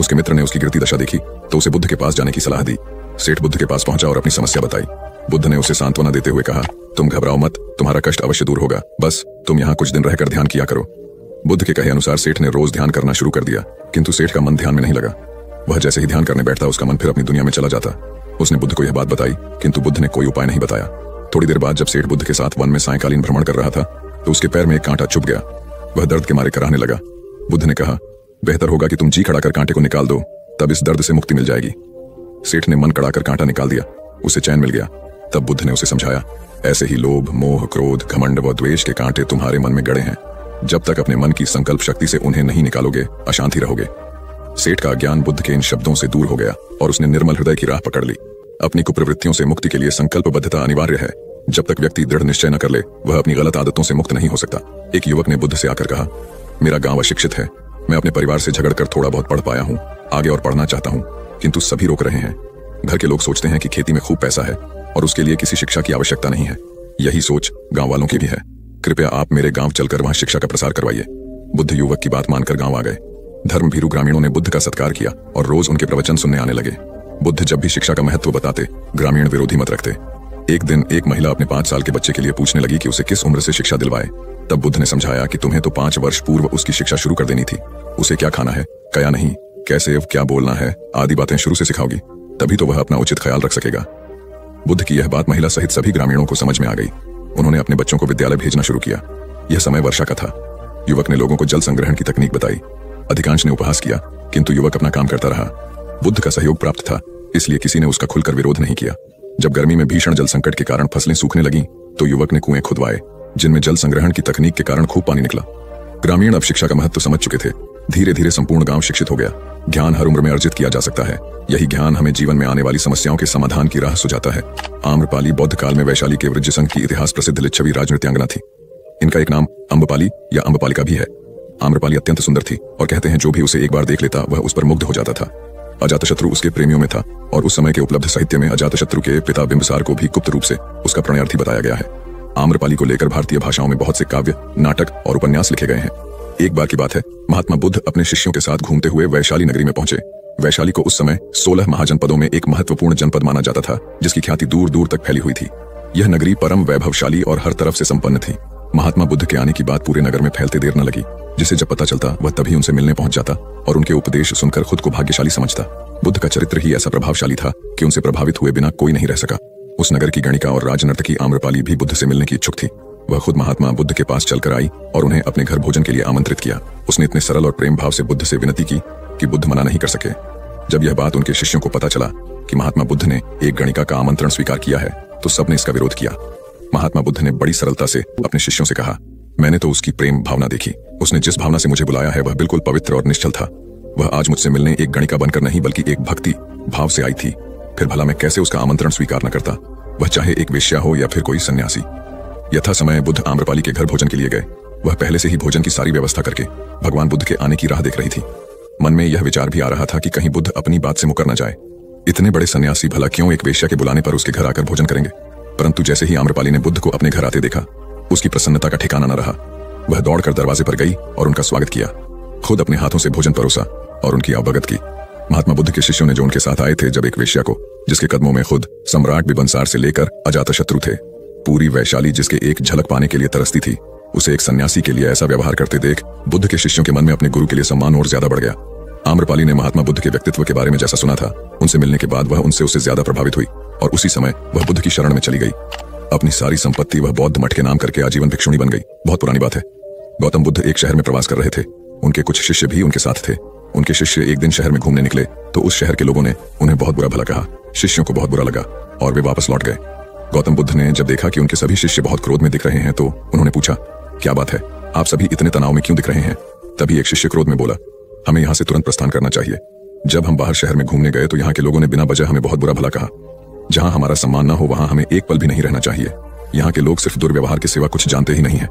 उसके मित्र ने उसकी गिरती दशा देखी तो उसे बुद्ध के पास जाने की सलाह दी। सेठ बुद्ध के पास पहुँचा और अपनी समस्या बताई। बुद्ध ने उसे सांत्वना देते हुए कहा, तुम घबराओ मत, तुम्हारा कष्ट अवश्य दूर होगा। बस, तुम यहाँ कुछ दिन रहकर ध्यान किया करो। बुद्ध के कहे अनुसार सेठ ने रोज ध्यान करना शुरू कर दिया, किंतु सेठ का मन ध्यान में नहीं लगा। वह जैसे ही ध्यान करने बैठता, उसका मन फिर अपनी दुनिया में चला जाता। उसने बुद्ध को यह बात बताई, किंतु बुद्ध ने कोई उपाय नहीं बताया। थोड़ी देर बाद जब सेठ बुद्ध के साथ वन में सायकालीन भ्रमण कर रहा था तो उसके पैर में एक कांटा चुप गया। वह दर्द के मारे कराने लगा। बुद्ध ने कहा, बेहतर होगा कि तुम जी खड़ा कर कांटे को निकाल दो, तब इस दर्द से मुक्ति मिल जाएगी। सेठ ने मन कड़ाकर कांटा निकाल दिया। उसे चैन मिल गया। तब बुद्ध ने उसे समझाया, ऐसे ही लोभ, मोह, क्रोध, घमंड व द्वेष के कांटे तुम्हारे मन में गड़े हैं। जब तक अपने मन की संकल्प शक्ति से उन्हें नहीं निकालोगे, अशांति रहोगे। सेठ का ज्ञान बुद्ध के इन शब्दों से दूर हो गया, और उसने निर्मल हृदय की राह पकड़ ली। अपनी कुप्रवृत्तियों से मुक्ति के लिए संकल्पबद्धता अनिवार्य है। जब तक व्यक्ति दृढ़ निश्चय न कर ले, वह अपनी गलत आदतों से मुक्त नहीं हो सकता। एक युवक ने बुद्ध से आकर कहा, मेरा गाँव अशिक्षित है। मैं अपने परिवार से झगड़ कर थोड़ा बहुत पढ़ पाया हूँ, आगे और पढ़ना चाहता हूँ, किंतु सभी रोक रहे हैं। घर के लोग सोचते हैं कि खेती में खूब पैसा है, और उसके लिए किसी शिक्षा की आवश्यकता नहीं है। यही सोच गाँव वालों की भी है। कृपया आप मेरे गाँव चलकर वहाँ शिक्षा का प्रसार करवाइए। बुद्ध युवक की बात मानकर गाँव आ गए। धर्म भीरु ग्रामीणों ने बुद्ध का सत्कार किया और रोज उनके प्रवचन सुनने आने लगे। बुद्ध जब भी शिक्षा का महत्व बताते, ग्रामीण विरोधी मत रखते। एक दिन एक महिला अपने पाँच साल के बच्चे के लिए पूछने लगी कि उसे किस उम्र से शिक्षा दिलवाए। तब बुद्ध ने समझाया कि तुम्हें तो पाँच वर्ष पूर्व उसकी शिक्षा शुरू कर देनी थी। उसे क्या खाना है, क्या नहीं, कैसे क्या बोलना है, आदि बातें शुरू से सिखाओगी, तभी तो वह अपना उचित ख्याल रख सकेगा। बुद्ध की यह बात महिला सहित सभी ग्रामीणों को समझ में आ गई। उन्होंने अपने बच्चों को विद्यालय भेजना शुरू किया। यह समय वर्षा का था। युवक ने लोगों को जल संग्रहण की तकनीक बताई। अधिकांश ने उपहास किया, किंतु युवक अपना काम करता रहा। बुद्ध का सहयोग प्राप्त था, इसलिए किसी ने उसका खुलकर विरोध नहीं किया। जब गर्मी में भीषण जल संकट के कारण फ़सलें सूखने लगी तो युवक ने कुएँ खुदवाए, जिनमें जल संग्रहण की तकनीक के कारण खूब पानी निकला। ग्रामीण अब शिक्षा का महत्व समझ चुके थे। धीरे धीरे संपूर्ण गाँव शिक्षित हो गया। ज्ञान हर उम्र में अर्जित किया जा सकता है। यही ज्ञान हमें जीवन में आने वाली समस्याओं के समाधान की राह सुझाता है। आम्रपाली बौद्ध काल में वैशाली के वृद्ध संघ की इतिहास प्रसिद्ध लिच्छवी राजनृत्यांगना थी। इनका एक नाम अम्बपाली या अम्बपालिका भी है। आम्रपाली अत्यंत सुंदर थी और कहते हैं जो भी उसे एक बार देख लेता, वह उस पर मुग्ध हो जाता था। अजातशत्रु उसके प्रेमियों में था और उस समय के उपलब्ध साहित्य में अजातशत्रु के पिता बिंबसार को भी गुप्त रूप से उसका प्रणयार्थी बताया गया है। आम्रपाली को लेकर भारतीय भाषाओं में बहुत से काव्य, नाटक और उपन्यास लिखे गए हैं। एक बार की बात है। महात्मा बुद्ध अपने शिष्यों के साथ घूमते हुए वैशाली नगरी में पहुँचे। वैशाली को उस समय सोलह महाजनपदों में एक महत्वपूर्ण जनपद माना जाता था, जिसकी ख्याति दूर दूर तक फैली हुई थी। यह नगरी परम वैभवशाली और हर तरफ़ से संपन्न थी। महात्मा बुद्ध के आने की बात पूरे नगर में फैलते देर न लगी, जिसे जब पता चलता, वह तभी उनसे मिलने पहुँच जाता और उनके उपदेश सुनकर खुद को भाग्यशाली समझता। बुद्ध का चरित्र ही ऐसा प्रभावशाली था कि उनसे प्रभावित हुए बिना कोई नहीं रह सका। उस नगर की गणिका और राजनर्तकी आम्रपाली भी बुद्ध से मिलने की इच्छुक थी। वह खुद महात्मा बुद्ध के पास चलकर आई और उन्हें अपने घर भोजन के लिए आमंत्रित किया। उसने इतने सरल और प्रेम भाव से बुद्ध से विनती की कि बुद्ध मना नहीं कर सके। जब यह बात उनके शिष्यों को पता चला कि महात्मा बुद्ध ने एक गणिका का आमंत्रण स्वीकार किया है तो सबने इसका विरोध किया। महात्मा बुद्ध ने बड़ी सरलता से अपने शिष्यों से कहा, मैंने तो उसकी प्रेम भावना देखी। उसने जिस भावना से मुझे बुलाया है, वह बिल्कुल पवित्र और निश्चल था। वह आज मुझसे मिलने एक गणिका बनकर नहीं, बल्कि एक भक्ति भाव से आई थी। फिर भला मैं कैसे उसका आमंत्रण स्वीकार न करता? वह चाहे एक वेश्या हो या फिर कोई सन्यासी। यथा समय बुद्ध आम्रपाली के घर भोजन के लिए गए। वह पहले से ही भोजन की सारी व्यवस्था करके भगवान बुद्ध के आने की राह देख रही थी। मन में यह विचार भी आ रहा था कि कहीं बुद्ध अपनी बात से मुकर न जाए। इतने बड़े सन्यासी भला क्यों एक वेश्या के बुलाने पर उसके घर आकर भोजन करेंगे? परंतु जैसे ही आम्रपाली ने बुद्ध को अपने घर आते देखा, उसकी प्रसन्नता का ठिकाना न रहा। वह दौड़कर दरवाजे पर गई और उनका स्वागत किया। खुद अपने हाथों से भोजन परोसा और उनकी अवगत की। महात्मा बुद्ध के शिष्यों ने जो उनके साथ आए थे जब एक वेश्या को, जिसके कदमों में खुद सम्राट बिबंसार से लेकर अजात शत्रु थे पूरी वैशाली जिसके एक झलक पाने के लिए तरसती थी, उसे एक सन्यासी के लिए ऐसा व्यवहार करते देख, बुद्ध के शिष्यों के मन में अपने गुरु के लिए सम्मान और ज़्यादा बढ़ गया। आम्रपाली ने महात्मा बुद्ध के व्यक्तित्व के बारे में जैसा सुना था, उनसे मिलने के बाद वह उनसे उससे ज़्यादा प्रभावित हुई, और उसी समय वह बुद्ध की शरण में चली गई। अपनी सारी संपत्ति वह बौद्ध मठ के नाम करके आजीवन भिक्षुणी बन गई। बहुत पुरानी बात है। गौतम बुद्ध एक शहर में प्रवास कर रहे थे। उनके कुछ शिष्य भी उनके साथ थे। उनके शिष्य एक दिन शहर में घूमने निकले तो उस शहर के लोगों ने उन्हें बहुत बुरा भला कहा। शिष्यों को बहुत बुरा लगा, और वे वापस लौट गए। गौतम बुद्ध ने जब देखा कि उनके सभी शिष्य बहुत क्रोध में दिख रहे हैं तो उन्होंने पूछा, क्या बात है? आप सभी इतने तनाव में क्यों दिख रहे हैं? तभी एक शिष्य क्रोध में बोला, हमें यहाँ से तुरंत प्रस्थान करना चाहिए। जब हम बाहर शहर में घूमने गए तो यहाँ के लोगों ने बिना वजह हमें बहुत बुरा भला कहा। जहाँ हमारा सम्मान न हो, वहाँ हमें एक पल भी नहीं रहना चाहिए। यहाँ के लोग सिर्फ़ दुर्व्यवहार के सिवा कुछ जानते ही नहीं है।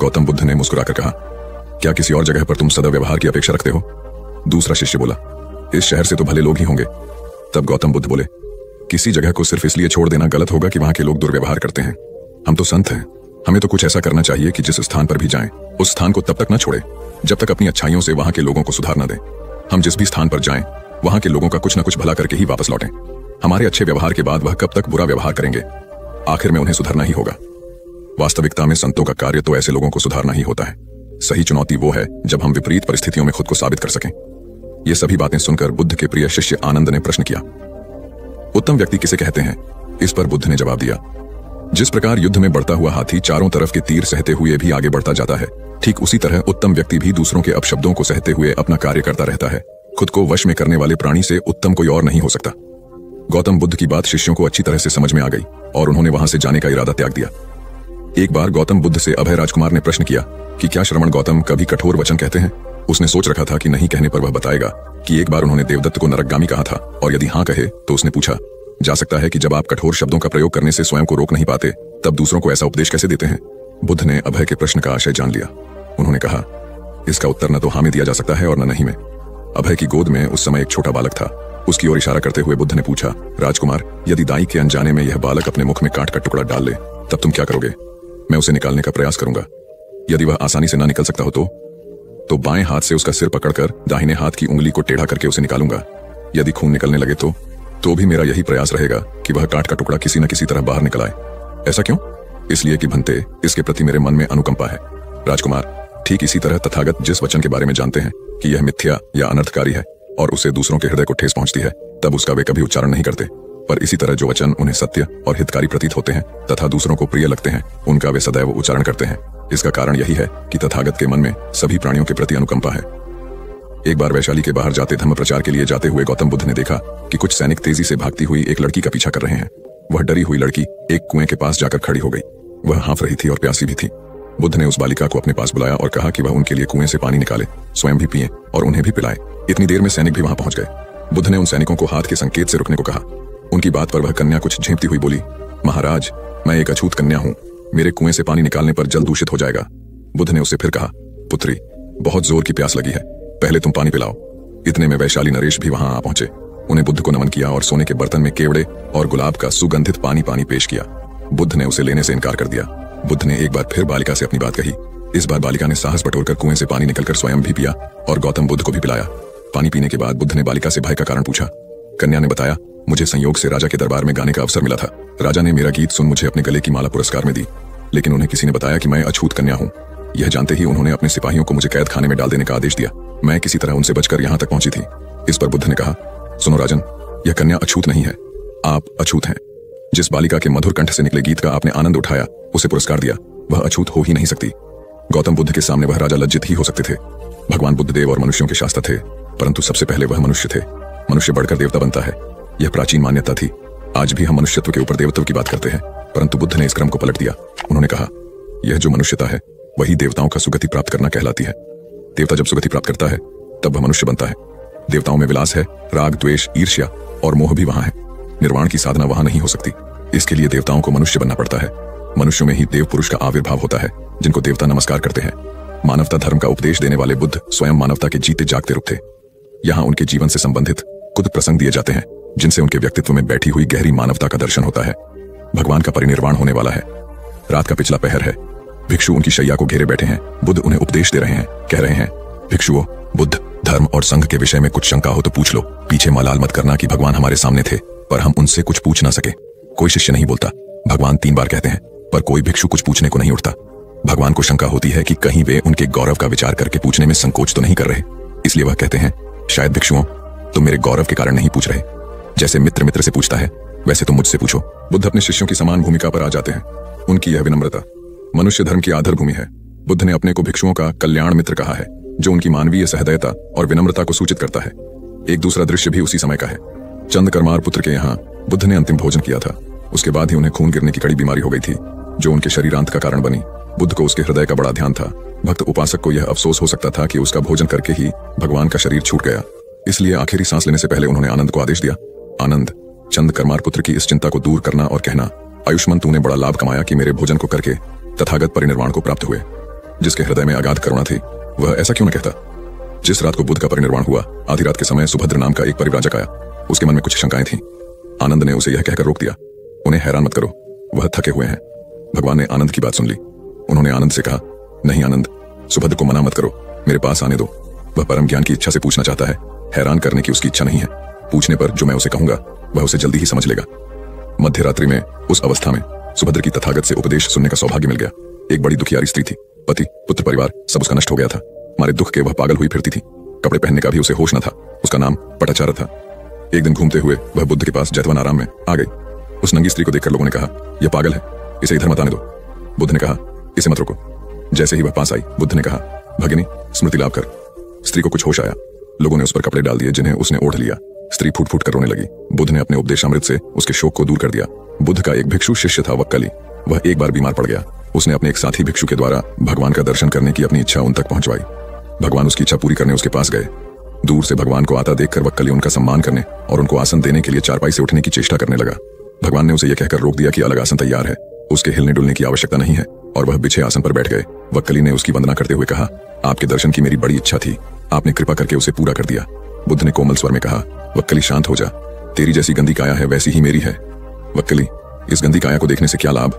गौतम बुद्ध ने मुस्कुराकर कहा, क्या किसी और जगह पर तुम सदा व्यवहार की अपेक्षा रखते हो? दूसरा शिष्य बोला, इस शहर से तो भले लोग ही होंगे। तब गौतम बुद्ध बोले किसी जगह को सिर्फ़ इसलिए छोड़ देना गलत होगा कि वहाँ के लोग दुर्व्यवहार करते हैं। हम तो संत हैं। हमें तो कुछ ऐसा करना चाहिए कि जिस स्थान पर भी जाएँ, उस स्थान को तब तक न छोड़े, जब तक अपनी अच्छाइयों से वहाँ के लोगों को सुधार न दें। हम जिस भी स्थान पर जाएँ, वहाँ के लोगों का कुछ न कुछ भला करके ही वापस लौटें। हमारे अच्छे व्यवहार के बाद वह कब तक बुरा व्यवहार करेंगे? आखिर में उन्हें सुधारना ही होगा। वास्तविकता में संतों का कार्य तो ऐसे लोगों को सुधारना ही होता है। सही चुनौती वो है, जब हम विपरीत परिस्थितियों में खुद को साबित कर सकें। ये सभी बातें सुनकर बुद्ध के प्रिय शिष्य आनंद ने प्रश्न किया। उत्तम व्यक्ति किसे कहते हैं? इस पर बुद्ध ने जवाब दिया। जिस प्रकार युद्ध में बढ़ता हुआ हाथी चारों तरफ़ के तीर सहते हुए भी आगे बढ़ता जाता है, ठीक उसी तरह उत्तम व्यक्ति भी दूसरों के अपशब्दों को सहते हुए अपना कार्य करता रहता है। खुद को वश में करने वाले प्राणी से उत्तम कोई और नहीं हो सकता। गौतम बुद्ध की बात शिष्यों को अच्छी तरह से समझ में आ गई और उन्होंने वहाँ से जाने का इरादा त्याग दिया। एक बार गौतम बुद्ध से अभय राजकुमार ने प्रश्न किया कि क्या श्रवण गौतम कभी कठोर वचन कहते हैं? उसने सोच रखा था कि नहीं कहने पर वह बताएगा कि एक बार उन्होंने देवदत्त को नरकगामी कहा था, और यदि हाँ कहे तो उसने पूछा, जा सकता है कि जब आप कठोर शब्दों का प्रयोग करने से स्वयं को रोक नहीं पाते, तब दूसरों को ऐसा उपदेश कैसे देते हैं? बुद्ध ने अभय के प्रश्न का आशय जान लिया। उन्होंने कहा, इसका उत्तर न तो हाँ में दिया जा सकता है और न नहीं में। अभय की गोद में उस समय एक छोटा बालक था। उसकी ओर इशारा करते हुए बुद्ध ने पूछा, राजकुमार, यदि दाई के अनजाने में यह बालक अपने मुख में काट का टुकड़ा डाल ले, तब तुम क्या करोगे? मैं उसे निकालने का प्रयास करूँगा। यदि वह आसानी से ना निकल सकता हो तो? तो बाएँ हाथ से उसका सिर पकड़कर दाहिने हाथ की उंगली को टेढ़ा करके उसे निकालूँगा। यदि खून निकलने लगे तो तो भी मेरा यही प्रयास रहेगा कि वह काट का टुकड़ा किसी न किसी तरह बाहर निकल आए ऐसा क्यों? इसलिए कि भंते इसके प्रति मेरे मन में अनुकंपा है। राजकुमार, ठीक इसी तरह तथागत जिस वचन के बारे में जानते हैं कि यह मिथ्या या अनर्थकारी है और उसे दूसरों के हृदय को ठेस पहुँचती है, तब उसका वे कभी उच्चारण नहीं करते। पर इसी तरह जो वचन उन्हें सत्य और हितकारी प्रतीत होते हैं तथा दूसरों को प्रिय लगते हैं, उनका वे सदैव उच्चारण करते हैं। इसका कारण यही है कि तथागत के मन में सभी प्राणियों के प्रति अनुकंपा है। एक बार वैशाली के बाहर जाते धर्म प्रचार के लिए जाते हुए गौतम बुद्ध ने देखा कि कुछ सैनिक तेज़ी से भागती हुई एक लड़की का पीछा कर रहे हैं। वह डरी हुई लड़की एक कुएँ के पास जाकर खड़ी हो गई। वह हाँफ रही थी और प्यासी भी थी। बुद्ध ने उस बालिका को अपने पास बुलाया और कहा कि वह उनके लिए कुएँ से पानी निकाले, स्वयं भी पिए और उन्हें भी पिलाए। इतनी देर में सैनिक भी वहाँ पहुँच गए। बुद्ध ने उन सैनिकों को हाथ के संकेत से रुकने को कहा। उनकी बात पर वह कन्या कुछ झेपती हुई बोली, महाराज, मैं एक अछूत कन्या हूँ। मेरे कुएँ से पानी निकालने पर जल दूषित हो जाएगा। बुद्ध ने उसे फिर कहा, पुत्री, बहुत ज़ोर की प्यास लगी है। पहले तुम पानी पिलाओ। इतने में वैशाली नरेश भी वहाँ आ पहुँचे। उन्हें बुद्ध को नमन किया और सोने के बर्तन में केवड़े और गुलाब का सुगंधित पानी पानी पेश किया। बुद्ध ने उसे लेने से इनकार कर दिया। बुद्ध ने एक बार फिर बालिका से अपनी बात कही। इस बार बालिका ने साहस बटोरकर कुएँ से पानी निकलकर स्वयं भी पिया और गौतम बुद्ध को भी पिलाया। पानी पीने के बाद बुद्ध ने बालिका से भय का कारण पूछा। कन्या ने बताया मुझे संयोग से राजा के दरबार में गाने का अवसर मिला था। राजा ने मेरा गीत सुन मुझे अपने गले की माला पुरस्कार में दी, लेकिन उन्हें किसी ने बताया कि मैं अछूत कन्या हूँ। यह जानते ही उन्होंने अपने सिपाहियों को मुझे कैद खाने में डाल देने का आदेश दिया। मैं किसी तरह उनसे बचकर यहाँ तक पहुँची थी। इस पर बुद्ध ने कहा, सुनो राजन, यह कन्या अछूत नहीं है। आप अछूत हैं। जिस बालिका के मधुर कंठ से निकले गीत का आपने आनंद उठाया, उसे पुरस्कार दिया। वह अछूत हो ही नहीं सकती। गौतम बुद्ध के सामने वह राजा लज्जित ही हो सकते थे। भगवान बुद्ध देव और मनुष्यों के शास्त्र थे, परंतु सबसे पहले वह मनुष्य थे। मनुष्य बढ़कर देवता बनता है। यह प्राचीन मान्यता थी। आज भी हम मनुष्यत्व के ऊपर देवत्व की बात करते हैं, परंतु बुद्ध ने इस क्रम को पलट दिया। उन्होंने कहा, यह जो मनुष्यता है, वही देवताओं का सुगति प्राप्त करना कहलाती है। देवता जब सुगति प्राप्त करता है, तब वह मनुष्य बनता है। देवताओं में विलास है, राग, द्वेष, ईर्ष्या और मोह भी वहाँ है। निर्वाण की साधना वहाँ नहीं हो सकती। इसके लिए देवताओं को मनुष्य बनना पड़ता है। मनुष्य में ही देव पुरुष का आविर्भाव होता है, जिनको देवता नमस्कार करते हैं। मानवता धर्म का उपदेश देने वाले बुद्ध स्वयं मानवता के जीते जागते रुख थे। यहाँ उनके जीवन से संबंधित कुछ प्रसंग दिए जाते हैं। जिनसे उनके व्यक्तित्व में बैठी हुई गहरी मानवता का दर्शन होता है। भगवान का परिनिर्वाण होने वाला है। रात का पिछला पहर है। भिक्षु उनकी शैया को घेरे बैठे हैं। बुद्ध उन्हें उपदेश दे रहे हैं। कह रहे हैं, भिक्षुओं, बुद्ध, धर्म और संघ के विषय में कुछ शंका हो तो पूछ लो। पीछे मलाल मत करना कि भगवान हमारे सामने थे, पर हम उनसे कुछ पूछ ना सके। कोई शिष्य नहीं बोलता। भगवान तीन बार कहते हैं, पर कोई भिक्षु कुछ पूछने को नहीं उठता। भगवान को शंका होती है कि कहीं वे उनके गौरव का विचार करके पूछने में संकोच तो नहीं कर रहे। इसलिए वह कहते हैं, शायद भिक्षुओं, तुम मेरे गौरव के कारण नहीं पूछ रहे। जैसे मित्र मित्र से पूछता है, वैसे तुम मुझसे पूछो। बुद्ध अपने शिष्यों की समान भूमिका पर आ जाते हैं। उनकी यह विनम्रता। मनुष्य धर्म की आधार भूमि है। बुद्ध ने अपने को भिक्षुओं का कल्याण मित्र कहा है, जो उनकी मानवीय सहदयता और विनम्रता को सूचित करता है। एक दूसरा दृश्य भी उसी समय का है। चंद करमार पुत्र के यहाँ बुद्ध ने अंतिम भोजन किया था। उसके बाद ही उन्हें खून गिरने की कड़ी बीमारी हो गई थी, जो उनके शरीरांत का कारण बनी। बुद्ध को उसके हृदय का बड़ा ध्यान था। भक्त उपासक को यह अफसोस हो सकता था कि उसका भोजन करके ही भगवान का शरीर छूट गया। इसलिए आखिरी सांस लेने से पहले उन्होंने आनंद को आदेश दिया। आनंद, चंद करमार पुत्र की इस चिंता को दूर करना और कहना, आयुष्मान तूने बड़ा लाभ कमाया कि मेरे भोजन को करके तथागत परिनिर्वाण को प्राप्त हुए, जिसके हृदय में अगाध करुणा थी। वह ऐसा क्यों न कहता? जिस रात को बुद्ध का परिनिर्वाण हुआ, आधी रात के समय सुभद्र नाम का एक परिव्राजक आया। उसके मन में कुछ शंकाएँ थीं। आनंद ने उसे यह कहकर रोक दिया, उन्हें हैरान मत करो, वह थके हुए हैं। भगवान ने आनंद की बात सुन ली। उन्होंने आनंद से कहा, नहीं आनंद, सुभद्र को मना मत करो, मेरे पास आने दो। वह परम ज्ञान की इच्छा से पूछना चाहता है, हैरान करने की उसकी इच्छा नहीं है। पूछने पर जो मैं उसे कहूँगा, वह उसे जल्दी ही समझ लेगा। मध्य रात्रि में, उस अवस्था में, सुभद्र की तथागत से उपदेश सुनने का सौभाग्य मिल गया। एक बड़ी दुखियारी स्त्री थी, पति, पुत्र परिवार, सब उसका नष्ट हो गया था। हमारे दुख के वह पागल हुई फिरती थी। कपड़े पहनने का भी उसे होश न था। उसका नाम पटाचार था। एक दिन घूमते हुए, वह बुद्ध के पास जैतवन आराम में आ गई। उस नंगी स्त्री को देखकर लोगों ने कहा, यह पागल है, इसे इधर मत आने दो। बुद्ध ने कहा, इसे मत रोको। जैसे ही वह पास आई, बुद्ध ने कहा, भगिनी, स्मृति लाभ कर। स्त्री को कुछ होश आया। लोगों ने उस पर कपड़े डाल दिए, जिन्हें उसने ओढ़ लिया। स्त्री फूट कर रोने लगी। बुद्ध ने अपने उपदेशामृत से उसके शोक को दूर कर दिया। बुद्ध का एक भिक्षु शिष्य था वक्कली। वह एक बार बीमार पड़ गया। उसने अपने एक साथी भिक्षु के द्वारा भगवान का दर्शन करने की अपनी इच्छा उन तक पहुंचवाई। भगवान उसकी इच्छा पूरी करने उसके पास गए। दूर से भगवान को आता देखकर वक्कली उनका सम्मान करने और उनको आसन देने के लिए चारपाई से उठने की चेष्टा करने लगा। भगवान ने उसे यह कहकर रोक दिया कि अलग आसन तैयार है। उसके हिलने डुलने की आवश्यकता नहीं है, और वह बिछे आसन पर बैठ गए। वक्कली ने उसकी वंदना करते हुए कहा, आपके दर्शन की मेरी बड़ी इच्छा थी। आपने कृपा करके उसे पूरा कर दिया। बुद्ध ने कोमल स्वर में कहा, वक्कली, शांत हो जा। तेरी जैसी गंदी काया है, वैसी ही मेरी है। वक्कली, इस गंदी काया को देखने से क्या लाभ?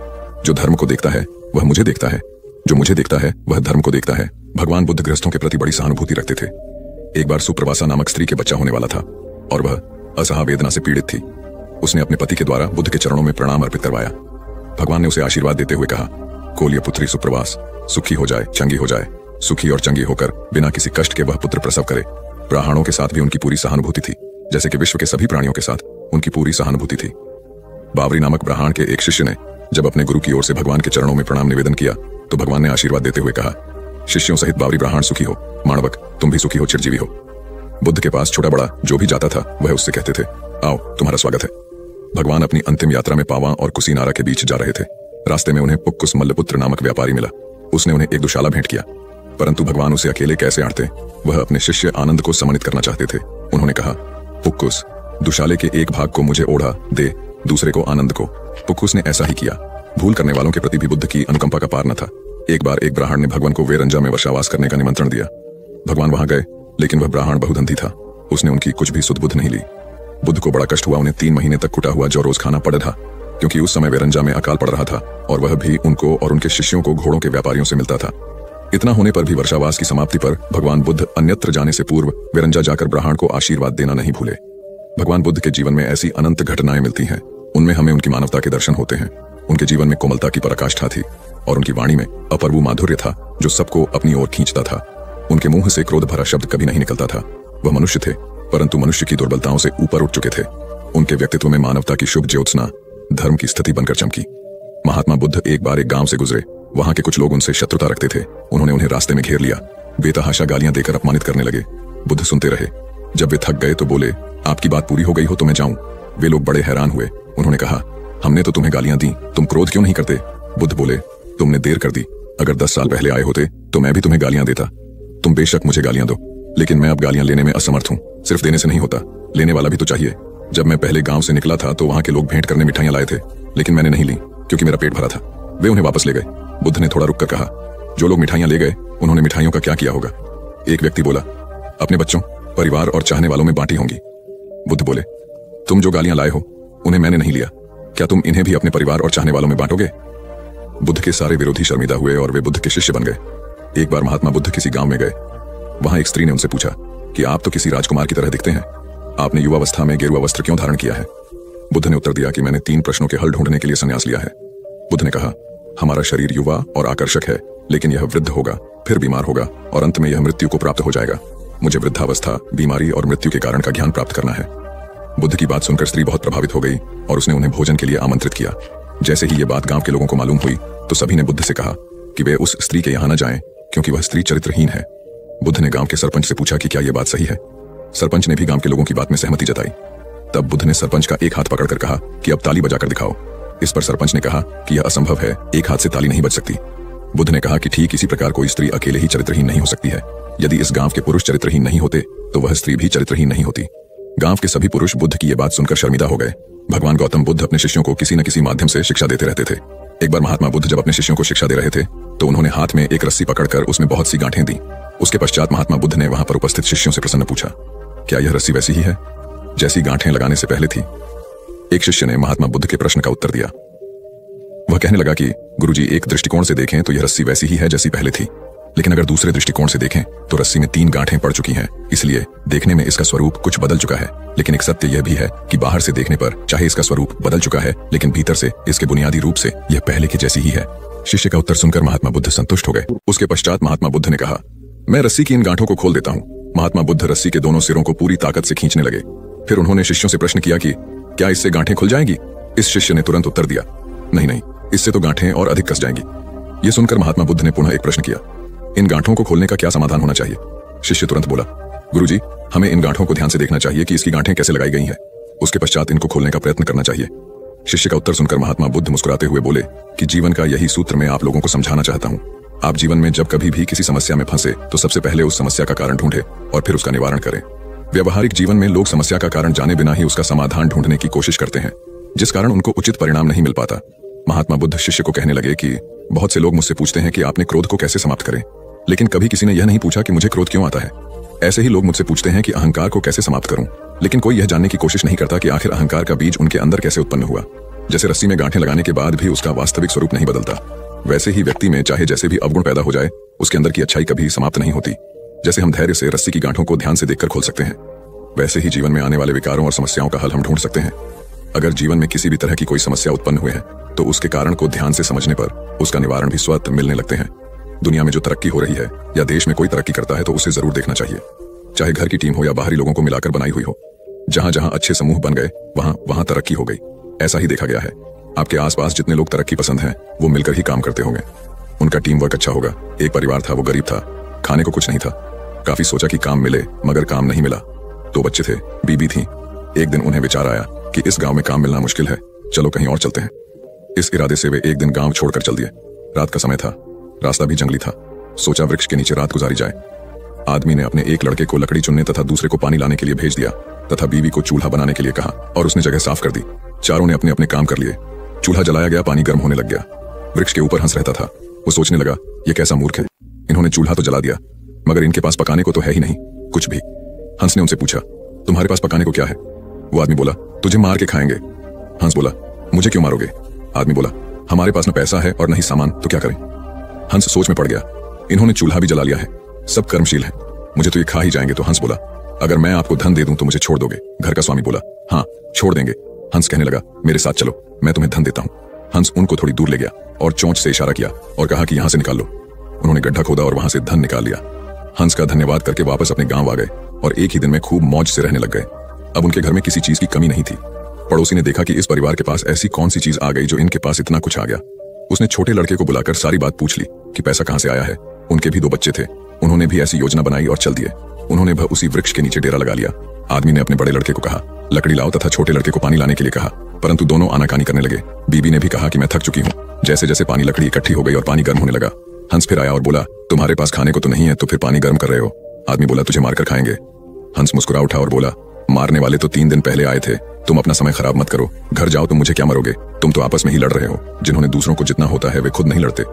जो धर्म को देखता है, वह मुझे देखता है। जो मुझे देखता है, वह धर्म को देखता है। भगवान बुद्ध ग्रस्तों के प्रति बड़ी सहानुभूति रखते थे। एक बार सुप्रवासा नामक स्त्री के बच्चा होने वाला था, और वह असहा वेदना से पीड़ित थी। उसने अपने पति के द्वारा बुद्ध के चरणों में प्रणाम अर्पित करवाया। भगवान ने उसे आशीर्वाद देते हुए कहा, कोलिय पुत्री सुप्रवास सुखी हो जाए, चंगी हो जाए। सुखी और चंगी होकर बिना किसी कष्ट के वह पुत्र प्रसव करे। ब्राह्मणों के साथ भी उनकी पूरी सहानुभूति थी, जैसे कि विश्व के सभी प्राणियों के साथ उनकी पूरी सहानुभूति थी। बावरी नामक ब्राह्मण के एक शिष्य ने जब अपने गुरु की ओर से भगवान के चरणों में प्रणाम निवेदन किया तो भगवान ने आशीर्वाद देते हुए कहा, शिष्यों सहित बावरी ब्राह्मण सुखी हो, माणवक, तुम भी सुखी हो, चिरजीवी हो। बुद्ध के पास छोटा बड़ा जो भी जाता था, वह उससे कहते थे, आओ, तुम्हारा स्वागत है। भगवान अपनी अंतिम यात्रा में पावा और कुसीनारा के बीच जा रहे थे। रास्ते में उन्हें पुक्कुस मल्लपुत्र नामक व्यापारी मिला। उसने उन्हें एक दुशाला भेंट किया। परंतु भगवान उसे अकेले कैसे आड़ते वह अपने शिष्य आनंद को सम्मानित करना चाहते थे। उन्होंने कहा, पुक्कुस, दुशाले के एक भाग को मुझे ओढ़ा, दे, दूसरे को आनंद को। पुक्कुस ने ऐसा ही किया। भूल करने वालों के प्रति भी बुद्ध की अनुकंपा का पार न था। एक बार एक ब्राह्मण ने भगवान को वेरंजा में वर्षावास करने का निमंत्रण दिया। भगवान वहाँ गए, लेकिन वह ब्राह्मण बहुधंधी था। उसने उनकी कुछ भी सुदबुद्ध नहीं ली। बुद्ध को बड़ा कष्ट हुआ उन्हें तीन महीने तक कुटा हुआ जो रोज खाना पड़ा था, क्योंकि उस समय वेरंजा में अकाल पड़ रहा था और वह भी उनको और उनके शिष्यों को घोड़ों के व्यापारियों से मिलता था। इतना होने पर भी वर्षावास की समाप्ति पर भगवान बुद्ध अन्यत्र जाने से पूर्व विरंजा जाकर ब्राह्मण को आशीर्वाद देना नहीं भूले। भगवान बुद्ध के जीवन में ऐसी अनंत घटनाएँ मिलती हैं, उनमें हमें उनकी मानवता के दर्शन होते हैं, उनके जीवन में कोमलता की पराकाष्ठा थी और उनकी वाणी में अपर्वु माधुर्य था, जो सबको अपनी ओर खींचता था। उनके मुँह से क्रोध भरा शब्द कभी नहीं निकलता था। वह मनुष्य थे परंतु मनुष्य की दुर्बलताओं से ऊपर उठ चुके थे। उनके व्यक्तित्व में मानवता की शुभ ज्योत्सना, धर्म की स्थिति बनकर चमकी। महात्मा बुद्ध एक बार एक गाँव से गुजरे। वहाँ के कुछ लोग उनसे शत्रुता रखते थे। उन्होंने उन्हें रास्ते में घेर लिया। बेतहाशा गालियाँ देकर अपमानित करने लगे। बुद्ध सुनते रहे। जब वे थक गए तो बोले, आपकी बात पूरी हो गई हो तो मैं जाऊँ। वे लोग बड़े हैरान हुए। उन्होंने कहा, हमने तो तुम्हें गालियाँ दी। तुम क्रोध क्यों नहीं करते? बुद्ध बोले, तुमने देर कर दी। अगर दस साल पहले आए होते तो मैं भी तुम्हें गालियाँ देता। तुम बेशक मुझे गालियाँ दो। लेकिन मैं अब गालियाँ लेने में असमर्थ हूँ। सिर्फ़ देने से नहीं होता। लेने वाला भी तो चाहिए। जब मैं पहले गाँव से निकला था तो वहाँ के लोग भेंट करने मिठाइयाँ लाए थे। लेकिन मैंने नहीं ली, क्योंकि मेरा पेट भरा था। वे उन्हें वापस ले गए। बुद्ध ने थोड़ा रुककर कहा, जो लोग मिठाइयाँ ले गए, उन्होंने मिठाइयों का क्या किया होगा? एक व्यक्ति बोला, अपने बच्चों, परिवार और चाहने वालों में बांटी होंगी। बुद्ध बोले, तुम जो गालियाँ लाए हो, उन्हें मैंने नहीं लिया। क्या तुम इन्हें भी अपने परिवार और चाहने वालों में बांटोगे? बुद्ध के सारे विरोधी शर्मिदा हुए और वे बुद्ध के शिष्य बन गए। एक बार महात्मा बुद्ध किसी गाँव में गए। वहाँ एक स्त्री ने उनसे पूछा कि आप तो किसी राजकुमार की तरह दिखते हैं। आपने युवावस्था में गेरुआ वस्त्र क्यों धारण किया है? बुद्ध ने उत्तर दिया कि मैंने तीन प्रश्नों के हल ढूँढने के लिए संन्यास लिया है। बुद्ध ने कहा, हमारा शरीर युवा और आकर्षक है, लेकिन यह वृद्ध होगा, फिर बीमार होगा, और अंत में यह मृत्यु को प्राप्त हो जाएगा। मुझे वृद्धावस्था, बीमारी और मृत्यु के कारण का ज्ञान प्राप्त करना है। बुद्ध की बात सुनकर स्त्री बहुत प्रभावित हो गई और उसने उन्हें भोजन के लिए आमंत्रित किया। जैसे ही ये बात गाँव के लोगों को मालूम हुई तो सभी ने बुद्ध से कहा कि वे उस स्त्री के यहाँ न जाएँ, क्योंकि वह स्त्री चरित्रहीन है। बुद्ध ने गाँव के सरपंच से पूछा कि क्या यह बात सही है? सरपंच ने भी गाँव के लोगों की बात में सहमति जताई। तब बुद्ध ने सरपंच का एक हाथ पकड़कर कहा कि अब ताली बजाकर दिखाओ। इस पर सरपंच ने कहा कि यह असंभव है, एक हाथ से ताली नहीं बज सकती। बुद्ध ने कहा कि ठीक, इसी प्रकार कोई स्त्री अकेले ही चरित्रहीन नहीं हो सकती है। यदि इस गाँव के पुरुष चरित्रहीन नहीं होते तो वह स्त्री भी चरित्रहीन नहीं होती। गाँव के सभी पुरुष बुद्ध की यह बात सुनकर शर्मिदा हो गए। भगवान गौतम बुद्ध अपने शिष्यों को किसी न किसी माध्यम से शिक्षा देते रहते थे। एक बार महात्मा बुद्ध जब अपने शिष्यों को शिक्षा दे रहे थे तो उन्होंने हाथ में एक रस्सी पकड़कर उसमें बहुत सी गांठें दी। उसके पश्चात महात्मा बुद्ध ने वहाँ पर उपस्थित शिष्यों से प्रसन्न पूछा, क्या यह रस्सी वैसी ही है? जैसी गांठें लगाने से पहले थी। एक शिष्य ने महात्मा बुद्ध के प्रश्न का उत्तर दिया। वह कहने लगा कि, गुरुजी, एक दृष्टिकोण से देखें तो यह रस्सी वैसी ही है जैसी पहले थी। लेकिन अगर दूसरे दृष्टिकोण से देखें तो रस्सी में तीन गांठें पड़ चुकी हैं। इसलिए देखने में इसका स्वरूप कुछ बदल चुका है। लेकिन एक सत्य यह भी है कि बाहर से देखने पर चाहे इसका स्वरूप बदल चुका है, लेकिन भीतर से, इसके बुनियादी रूप से, यह पहले की जैसी ही है। शिष्य का उत्तर सुनकर महात्मा बुद्ध संतुष्ट हो गए। उसके पश्चात महात्मा बुद्ध ने कहा मैं रस्सी की इन गांठों को खोल देता हूँ। महात्मा बुद्ध रस्सी के दोनों सिरों को पूरी ताकत से खींचने लगे। फिर उन्होंने शिष्यों से प्रश्न किया कि, क्या इससे गांठें खुल जाएँगी? इस शिष्य ने तुरंत उत्तर दिया, नहीं नहीं, इससे तो गांठें और अधिक कस जाएँगी। ये सुनकर महात्मा बुद्ध ने पुनः एक प्रश्न किया, इन गांठों को खोलने का क्या समाधान होना चाहिए? शिष्य तुरंत बोला, गुरुजी, हमें इन गांठों को ध्यान से देखना चाहिए कि इसकी गांठें कैसे लगाई गई हैं। उसके पश्चात इनको खोलने का प्रयत्न करना चाहिए। शिष्य का उत्तर सुनकर महात्मा बुद्ध मुस्कुराते हुए बोले कि, जीवन का यही सूत्र मैं आप लोगों को समझाना चाहता हूँ। आप जीवन में जब कभी भी किसी समस्या में फंसे तो सबसे पहले उस समस्या का कारण ढूंढे और फिर उसका निवारण करें। व्यवहारिक जीवन में लोग समस्या का कारण जाने बिना ही उसका समाधान ढूँढने की कोशिश करते हैं, जिस कारण उनको उचित परिणाम नहीं मिल पाता। महात्मा बुद्ध शिष्य को कहने लगे कि, बहुत से लोग मुझसे पूछते हैं कि आपने क्रोध को कैसे समाप्त करें, लेकिन कभी किसी ने यह नहीं पूछा कि मुझे क्रोध क्यों आता है। ऐसे ही लोग मुझसे पूछते हैं कि अहंकार को कैसे समाप्त करूँ, लेकिन कोई यह जानने की कोशिश नहीं करता कि आखिर अहंकार का बीज उनके अंदर कैसे उत्पन्न हुआ, जैसे रस्सी में गांठें लगाने के बाद भी उसका वास्तविक स्वरूप नहीं बदलता। वैसे ही व्यक्ति में चाहे जैसे भी अवगुण पैदा हो जाए, उसके अंदर की अच्छाई कभी समाप्त नहीं होती। जैसे हम धैर्य से रस्सी की गांठों को ध्यान से देखकर खोल सकते हैं, वैसे ही जीवन में आने वाले विकारों और समस्याओं का हल हम ढूंढ सकते हैं। अगर जीवन में किसी भी तरह की कोई समस्या उत्पन्न हुई है तो उसके कारण को ध्यान से समझने पर उसका निवारण भी स्वतः मिलने लगते हैं। दुनिया में जो तरक्की हो रही है, या देश में कोई तरक्की करता है तो उसे ज़रूर देखना चाहिए। चाहे घर की टीम हो या बाहरी लोगों को मिलाकर बनाई हुई हो जहाँ जहाँ अच्छे समूह बन गए वहाँ वहाँ तरक्की हो गई। ऐसा ही देखा गया है। आपके आसपास जितने लोग तरक्की पसंद हैं, वो मिलकर ही काम करते होंगे। उनका टीम वर्क अच्छा होगा। एक परिवार था, वो गरीब था। खाने को कुछ नहीं था। काफ़ी सोचा कि काम मिले, मगर काम नहीं मिला। दो बच्चे थे बीबी थी। एक दिन उन्हें विचार आया कि इस गाँव में काम मिलना मुश्किल है। चलो कहीं और चलते हैं। इस इरादे से वे एक दिन गाँव छोड़कर चल दिए। रात का समय था। रास्ता भी जंगली था। सोचा वृक्ष के नीचे रात गुजारी जाए। आदमी ने अपने एक लड़के को लकड़ी चुनने तथा दूसरे को पानी लाने के लिए भेज दिया, तथा बीवी को चूल्हा बनाने के लिए कहा, और उसने जगह साफ़ कर दी। चारों ने अपने अपने काम कर लिए। चूल्हा जलाया गया, पानी गर्म होने लग गया। वृक्ष के ऊपर हंस रहता था। वो सोचने लगा, ये कैसा मूर्ख है। इन्होंने चूल्हा तो जला दिया, मगर इनके पास पकाने को तो है ही नहीं, कुछ भी। हंस ने उनसे पूछा, तुम्हारे पास पकाने को क्या है? वो आदमी बोला, तुझे मार के खाएँगे। हंस बोला, मुझे क्यों मारोगे? आदमी बोला, हमारे पास न पैसा है और न ही सामान तो क्या करें? हंस सोच में पड़ गया, इन्होंने चूल्हा भी जला लिया है, सब कर्मशील है। मुझे तो ये खा ही जाएँगे। तो हंस बोला, अगर मैं आपको धन दे दूँ तो मुझे छोड़ दोगे। घर का स्वामी बोला हाँ छोड़ देंगे। हंस कहने लगा, मेरे साथ चलो, मैं तुम्हें धन देता हूँ। हंस उनको थोड़ी दूर ले गया और चौंच से इशारा किया और कहा कि यहाँ से निकाल लो। उन्होंने गड्ढा खोदा और वहाँ से धन निकाल लिया। हंस का धन्यवाद करके वापस अपने गाँव आ गए और एक ही दिन में खूब मौज से रहने लग गए। अब उनके घर में किसी चीज़ की कमी नहीं थी। पड़ोसी ने देखा कि इस परिवार के पास ऐसी कौन सी चीज़ आ गई जो इनके पास इतना कुछ आ गया। उसने छोटे लड़के को बुलाकर सारी बात पूछ ली कि पैसा कहाँ से आया है? उनके भी दो बच्चे थे। उन्होंने भी ऐसी योजना बनाई और चल दिए। उन्होंने भी उसी वृक्ष के नीचे डेरा लगा लिया। आदमी ने अपने बड़े लड़के को कहा, लकड़ी लाओ तथा छोटे लड़के को पानी लाने के लिए कहा। परंतु दोनों आनाकानी करने लगे। बीबी ने भी कहा कि मैं थक चुकी हूँ। जैसे जैसे पानी लकड़ी इकट्ठी हो गई और पानी गर्म होने लगा, हंस फिर आया और बोला, तुम्हारे पास खाने को तो नहीं है तो फिर पानी गर्म कर रहे हो। आदमी बोला, तुझे मारकर खाएँगे। हंस मुस्कुरा उठा और बोला, मारने वाले तो तीन दिन पहले आए थे। तुम अपना समय खराब मत करो। घर जाओ, तुम मुझे क्या मरोगे? तुम तो आपस में ही लड़ रहे हो। जिन्होंने दूसरों को जितना होता है, वे खुद नहीं लड़ते।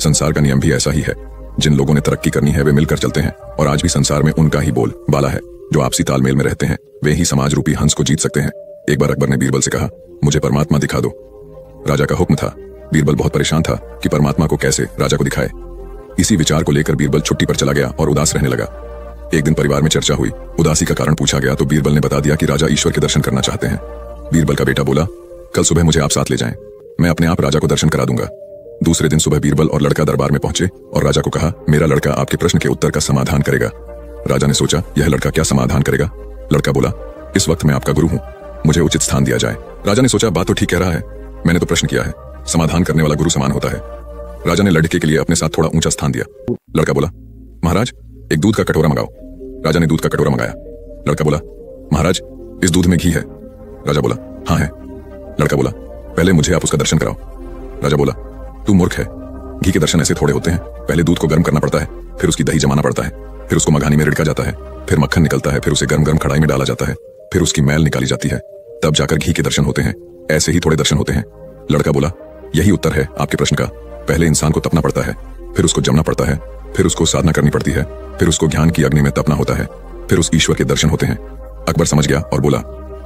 संसार का नियम भी ऐसा ही है। जिन लोगों ने तरक्की करनी है, वे मिलकर चलते हैं। और आज भी संसार में उनका ही बोल, बाला है, जो आपसी तालमेल में रहते हैं, वे ही समाज रूपी हंस को जीत सकते हैं। एक बार अकबर ने बीरबल से कहा, मुझे परमात्मा दिखा दो। राजा का हुक्म था। बीरबल बहुत परेशान था कि परमात्मा को कैसे राजा को दिखाए। इसी विचार को लेकर बीरबल छुट्टी पर चला गया और उदास रहने लगा। एक दिन परिवार में चर्चा हुई। उदासी का कारण पूछा गया तो बीरबल ने बता दिया कि राजा ईश्वर के दर्शन करना चाहते हैं। बीरबल का बेटा बोला, कल सुबह मुझे आप साथ ले जाएँ। मैं अपने आप राजा को दर्शन करा दूँगा। दूसरे दिन सुबह बीरबल और लड़का दरबार में पहुँचे और राजा को कहा, मेरा लड़का आपके प्रश्न के उत्तर का समाधान करेगा। राजा ने सोचा, यह लड़का क्या समाधान करेगा? लड़का बोला, इस वक्त मैं आपका गुरु हूँ, मुझे उचित स्थान दिया जाए। राजा ने सोचा, बात तो ठीक कह रहा है, मैंने तो प्रश्न किया है, समाधान करने वाला गुरु समान होता है। राजा ने लड़के के लिए अपने साथ थोड़ा ऊँचा स्थान दिया। लड़का बोला, महाराज, एक दूध का कटोरा मंगाओ। राजा ने दूध का कटोरा मंगाया। लड़का बोला, महाराज, इस दूध में घी है। राजा बोला हाँ है। लड़का बोला, पहले मुझे आप उसका दर्शन कराओ। राजा बोला तू मूर्ख है। घी के दर्शन ऐसे थोड़े होते हैं। पहले दूध को गर्म करना पड़ता है, फिर उसकी दही जमाना पड़ता है, फिर उसको मघानी में रिड़का जाता है, फिर मक्खन निकलता है, फिर उसे गर्म गर्म कढ़ाई में डाला जाता है, फिर उसकी मैल निकाली जाती है। तब जाकर घी के दर्शन होते हैं। ऐसे ही थोड़े दर्शन होते हैं। लड़का बोला, यही उत्तर है आपके प्रश्न का। पहले इंसान को तपना पड़ता है, फिर उसको जमना पड़ता है, फिर उसको साधना करनी पड़ती है, फिर उसको ज्ञान की अग्नि में तपना होता है, फिर उस ईश्वर के दर्शन होते हैं। अकबर समझ गया और बोला,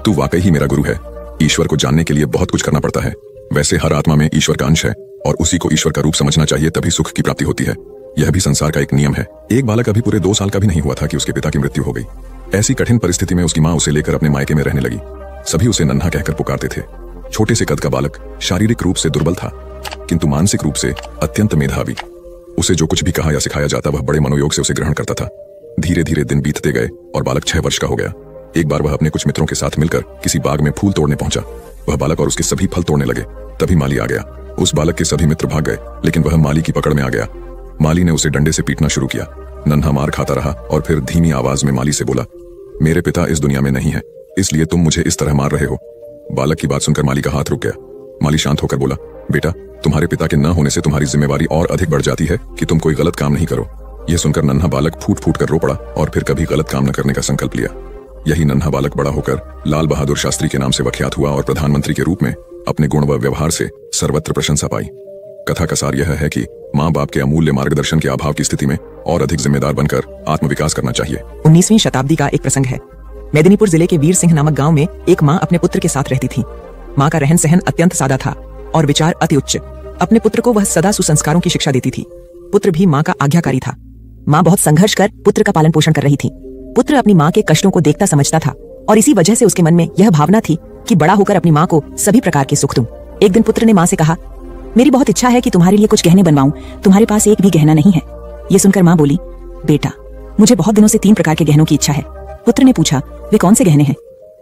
तू वाकई ही मेरा गुरु है। ईश्वर को जानने के लिए बहुत कुछ करना पड़ता है। वैसे हर आत्मा में ईश्वर का अंश है। और उसी को ईश्वर का रूप समझना चाहिए, तभी सुख की प्राप्ति होती है। यह भी संसार का एक नियम है। एक बालक अभी पूरे दो साल का भी नहीं हुआ था कि उसके पिता की मृत्यु हो गई। ऐसी कठिन परिस्थिति में उसकी माँ उसे लेकर अपने मायके में रहने लगी। सभी उसे नन्हा कहकर पुकारते थे। छोटे से कद का बालक शारीरिक रूप से दुर्बल था, किंतु मानसिक रूप से अत्यंत मेधावी। उसे जो कुछ भी कहा या सिखाया जाता, वह बड़े मनोयोग से उसे ग्रहण करता था। धीरे धीरे दिन बीतते गए और बालक छह वर्ष का हो गया। एक बार वह अपने कुछ मित्रों के साथ मिलकर किसी बाग में फूल तोड़ने पहुँचा। वह बालक और उसके सभी फल तोड़ने लगे। तभी माली आ गया। उस बालक के सभी मित्र भाग गए, लेकिन वह माली की पकड़ में आ गया। माली ने उसे डंडे से पीटना शुरू किया। नन्हा मार खाता रहा और फिर धीमी आवाज़ में माली से बोला, मेरे पिता इस दुनिया में नहीं है, इसलिए तुम मुझे इस तरह मार रहे हो। बालक की बात सुनकर माली का हाथ रुक गया। माली शांत होकर बोला, बेटा, तुम्हारे पिता के न होने से तुम्हारी जिम्मेवारी और अधिक बढ़ जाती है कि तुम कोई गलत काम नहीं करो। यह सुनकर नन्हा बालक फूट फूट कर रो पड़ा और फिर कभी गलत काम न करने का संकल्प लिया। यही नन्हा बालक बड़ा होकर लाल बहादुर शास्त्री के नाम से वख्यात हुआ और प्रधानमंत्री के रूप में अपने गुण व व्यवहार से सर्वत्र प्रशंसा पाई। कथा का सार यह है कि माँ बाप के अमूल्य मार्गदर्शन के अभाव की स्थिति में और अधिक जिम्मेदार बनकर आत्मविकास करना चाहिए। उन्नीसवीं शताब्दी का एक प्रसंग है। मेदिनीपुर ज़िले के वीर सिंह नामक गाँव में एक माँ अपने पुत्र के साथ रहती थी। माँ का रहन सहन अत्यंत सादा था और विचार अति उच्च। अपने पुत्र को वह सदा सुसंस्कारों की शिक्षा देती थी। पुत्र भी माँ का आज्ञाकारी था। माँ बहुत संघर्ष कर पुत्र का पालन पोषण कर रही थी। पुत्र अपनी माँ के कष्टों को देखता समझता था, और इसी वजह से उसके मन में यह भावना थी कि बड़ा होकर अपनी माँ को सभी प्रकार के सुख दूँ। एक दिन पुत्र ने माँ से कहा, मेरी बहुत इच्छा है कि तुम्हारे लिए कुछ गहने बनवाऊं। तुम्हारे पास एक भी गहना नहीं है। ये सुनकर माँ बोली, बेटा, मुझे बहुत दिनों से तीन प्रकार के गहनों की इच्छा है। पुत्र ने पूछा, वे कौन से गहने हैं?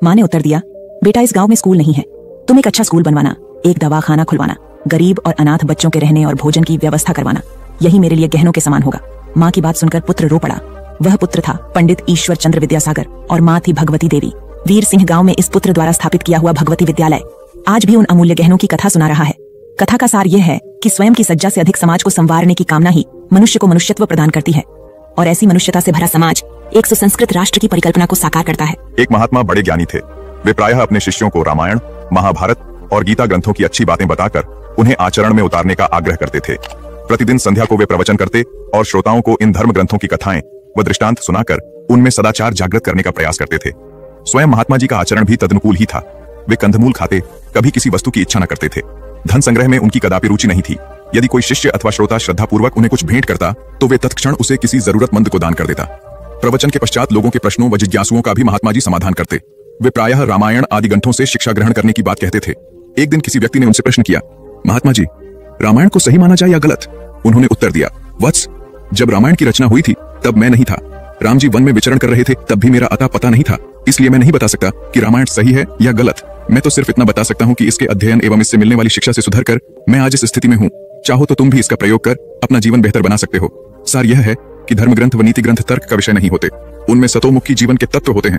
माँ ने उत्तर दिया, बेटा, इस गाँव में स्कूल नहीं है। तुम एक अच्छा स्कूल बनवाना, एक दवा खाना खुलवाना, गरीब और अनाथ बच्चों के रहने और भोजन की व्यवस्था करवाना। यही मेरे लिए गहनों के समान होगा। माँ की बात सुनकर पुत्र रो पड़ा। वह पुत्र था, पंडित ईश्वर चंद्र विद्यासागर, और माँ थी भगवती देवी। वीर सिंह गाँव में इस पुत्र द्वारा स्थापित किया हुआ भगवती विद्यालय। आज भी उन अमूल्य गहनों की कथा सुना रहा है। कथा का सार यह है कि स्वयं की सज्जा से अधिक समाज को संवारने की कामना ही मनुष्य को मनुष्यत्व प्रदान करती है। और ऐसी मनुष्यता से भरा समाज एक सुसंस्कृत राष्ट्र की परिकल्पना को साकार करता है। एक महात्मा बड़े ज्ञानी थे। वे प्रायः अपने शिष्यों को रामायण, महाभारत और गीता ग्रंथों की अच्छी बातें बताकर उन्हें आचरण में उतारने का आग्रह करते थे। प्रतिदिन संध्या को वे प्रवचन करते और श्रोताओं को इन धर्म ग्रंथों की कथाएँ व दृष्टांत सुनाकर उनमें सदाचार जागृत करने का प्रयास करते थे। स्वयं महात्मा जी का आचरण भी तदनुकूल ही था। वे कंदमूल खाते कभी किसी वस्तु की इच्छा न करते थे। धन संग्रह में उनकी कदापि रुचि नहीं थी। यदि कोई शिष्य अथवा श्रोता श्रद्धापूर्वक उन्हें कुछ भेंट करता तो वे तत्क्षण उसे किसी जरूरतमंद को दान कर देता। प्रवचन के पश्चात लोगों के प्रश्नों व जिज्ञासुओं का भी महात्मा जी समाधान करते। वे प्रायः रामायण आदि ग्रंथों से शिक्षा ग्रहण करने की बात कहते थे। एक दिन किसी व्यक्ति ने उनसे प्रश्न किया, महात्मा जी, रामायण को सही माना जाए या गलत? उन्होंने उत्तर दिया, वत्स, जब रामायण की रचना हुई थी तब मैं नहीं था। राम जी वन में विचरण कर रहे थे, तब भी मेरा अता पता नहीं था। इसलिए मैं नहीं बता सकता कि रामायण सही है या गलत। मैं तो सिर्फ़ इतना बता सकता हूँ कि इसके अध्ययन एवं इससे मिलने वाली शिक्षा से सुधर कर मैं आज इस स्थिति में हूँ। चाहो तो तुम भी इसका प्रयोग कर, अपना जीवन बेहतर बना सकते हो। सार यह है कि धर्म ग्रंथ व नीति ग्रंथ तर्क का विषय नहीं होते। उनमें सतोमुखी जीवन के तत्व होते हैं।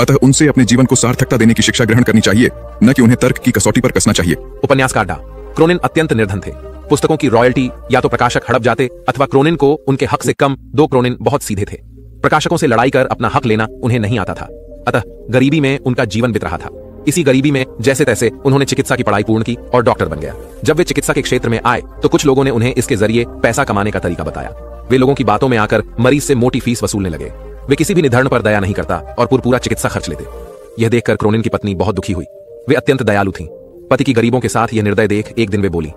अतः उनसे अपने जीवन को सार्थकता देने की शिक्षा ग्रहण करनी चाहिए, न कि उन्हें तर्क की कसौटी पर कसना चाहिए। उपन्यासकार डा, क्रोनिन अत्यंत निर्धन थे। पुस्तकों की रॉयल्टी या तो प्रकाशक हड़प जाते अथवा क्रोनिन को उनके हक से कम दो क्रोनिन बहुत सीधे थे। प्रकाशकों से लड़ाई कर अपना हक लेना उन्हें नहीं आता था। अतः गरीबी में उनका जीवन बीत रहा था। इसी गरीबी में जैसे तैसे उन्होंने चिकित्सा की पढ़ाई पूर्ण की और डॉक्टर बन गया। जब वे चिकित्सा के क्षेत्र में आए तो कुछ लोगों ने उन्हें इसके ज़रिए पैसा कमाने का तरीका बताया। वे लोगों की बातों में आकर मरीज़ से मोटी फ़ीस वसूलने लगे। वे किसी भी निधन पर दया नहीं करता और पूरा चिकित्सा खर्च लेते। यह देखकर क्रोनिन की पत्नी बहुत दुखी हुई। वे अत्यंत दयालु थी। पति की गरीबों के साथ यह निर्दय देख एक दिन वे बोली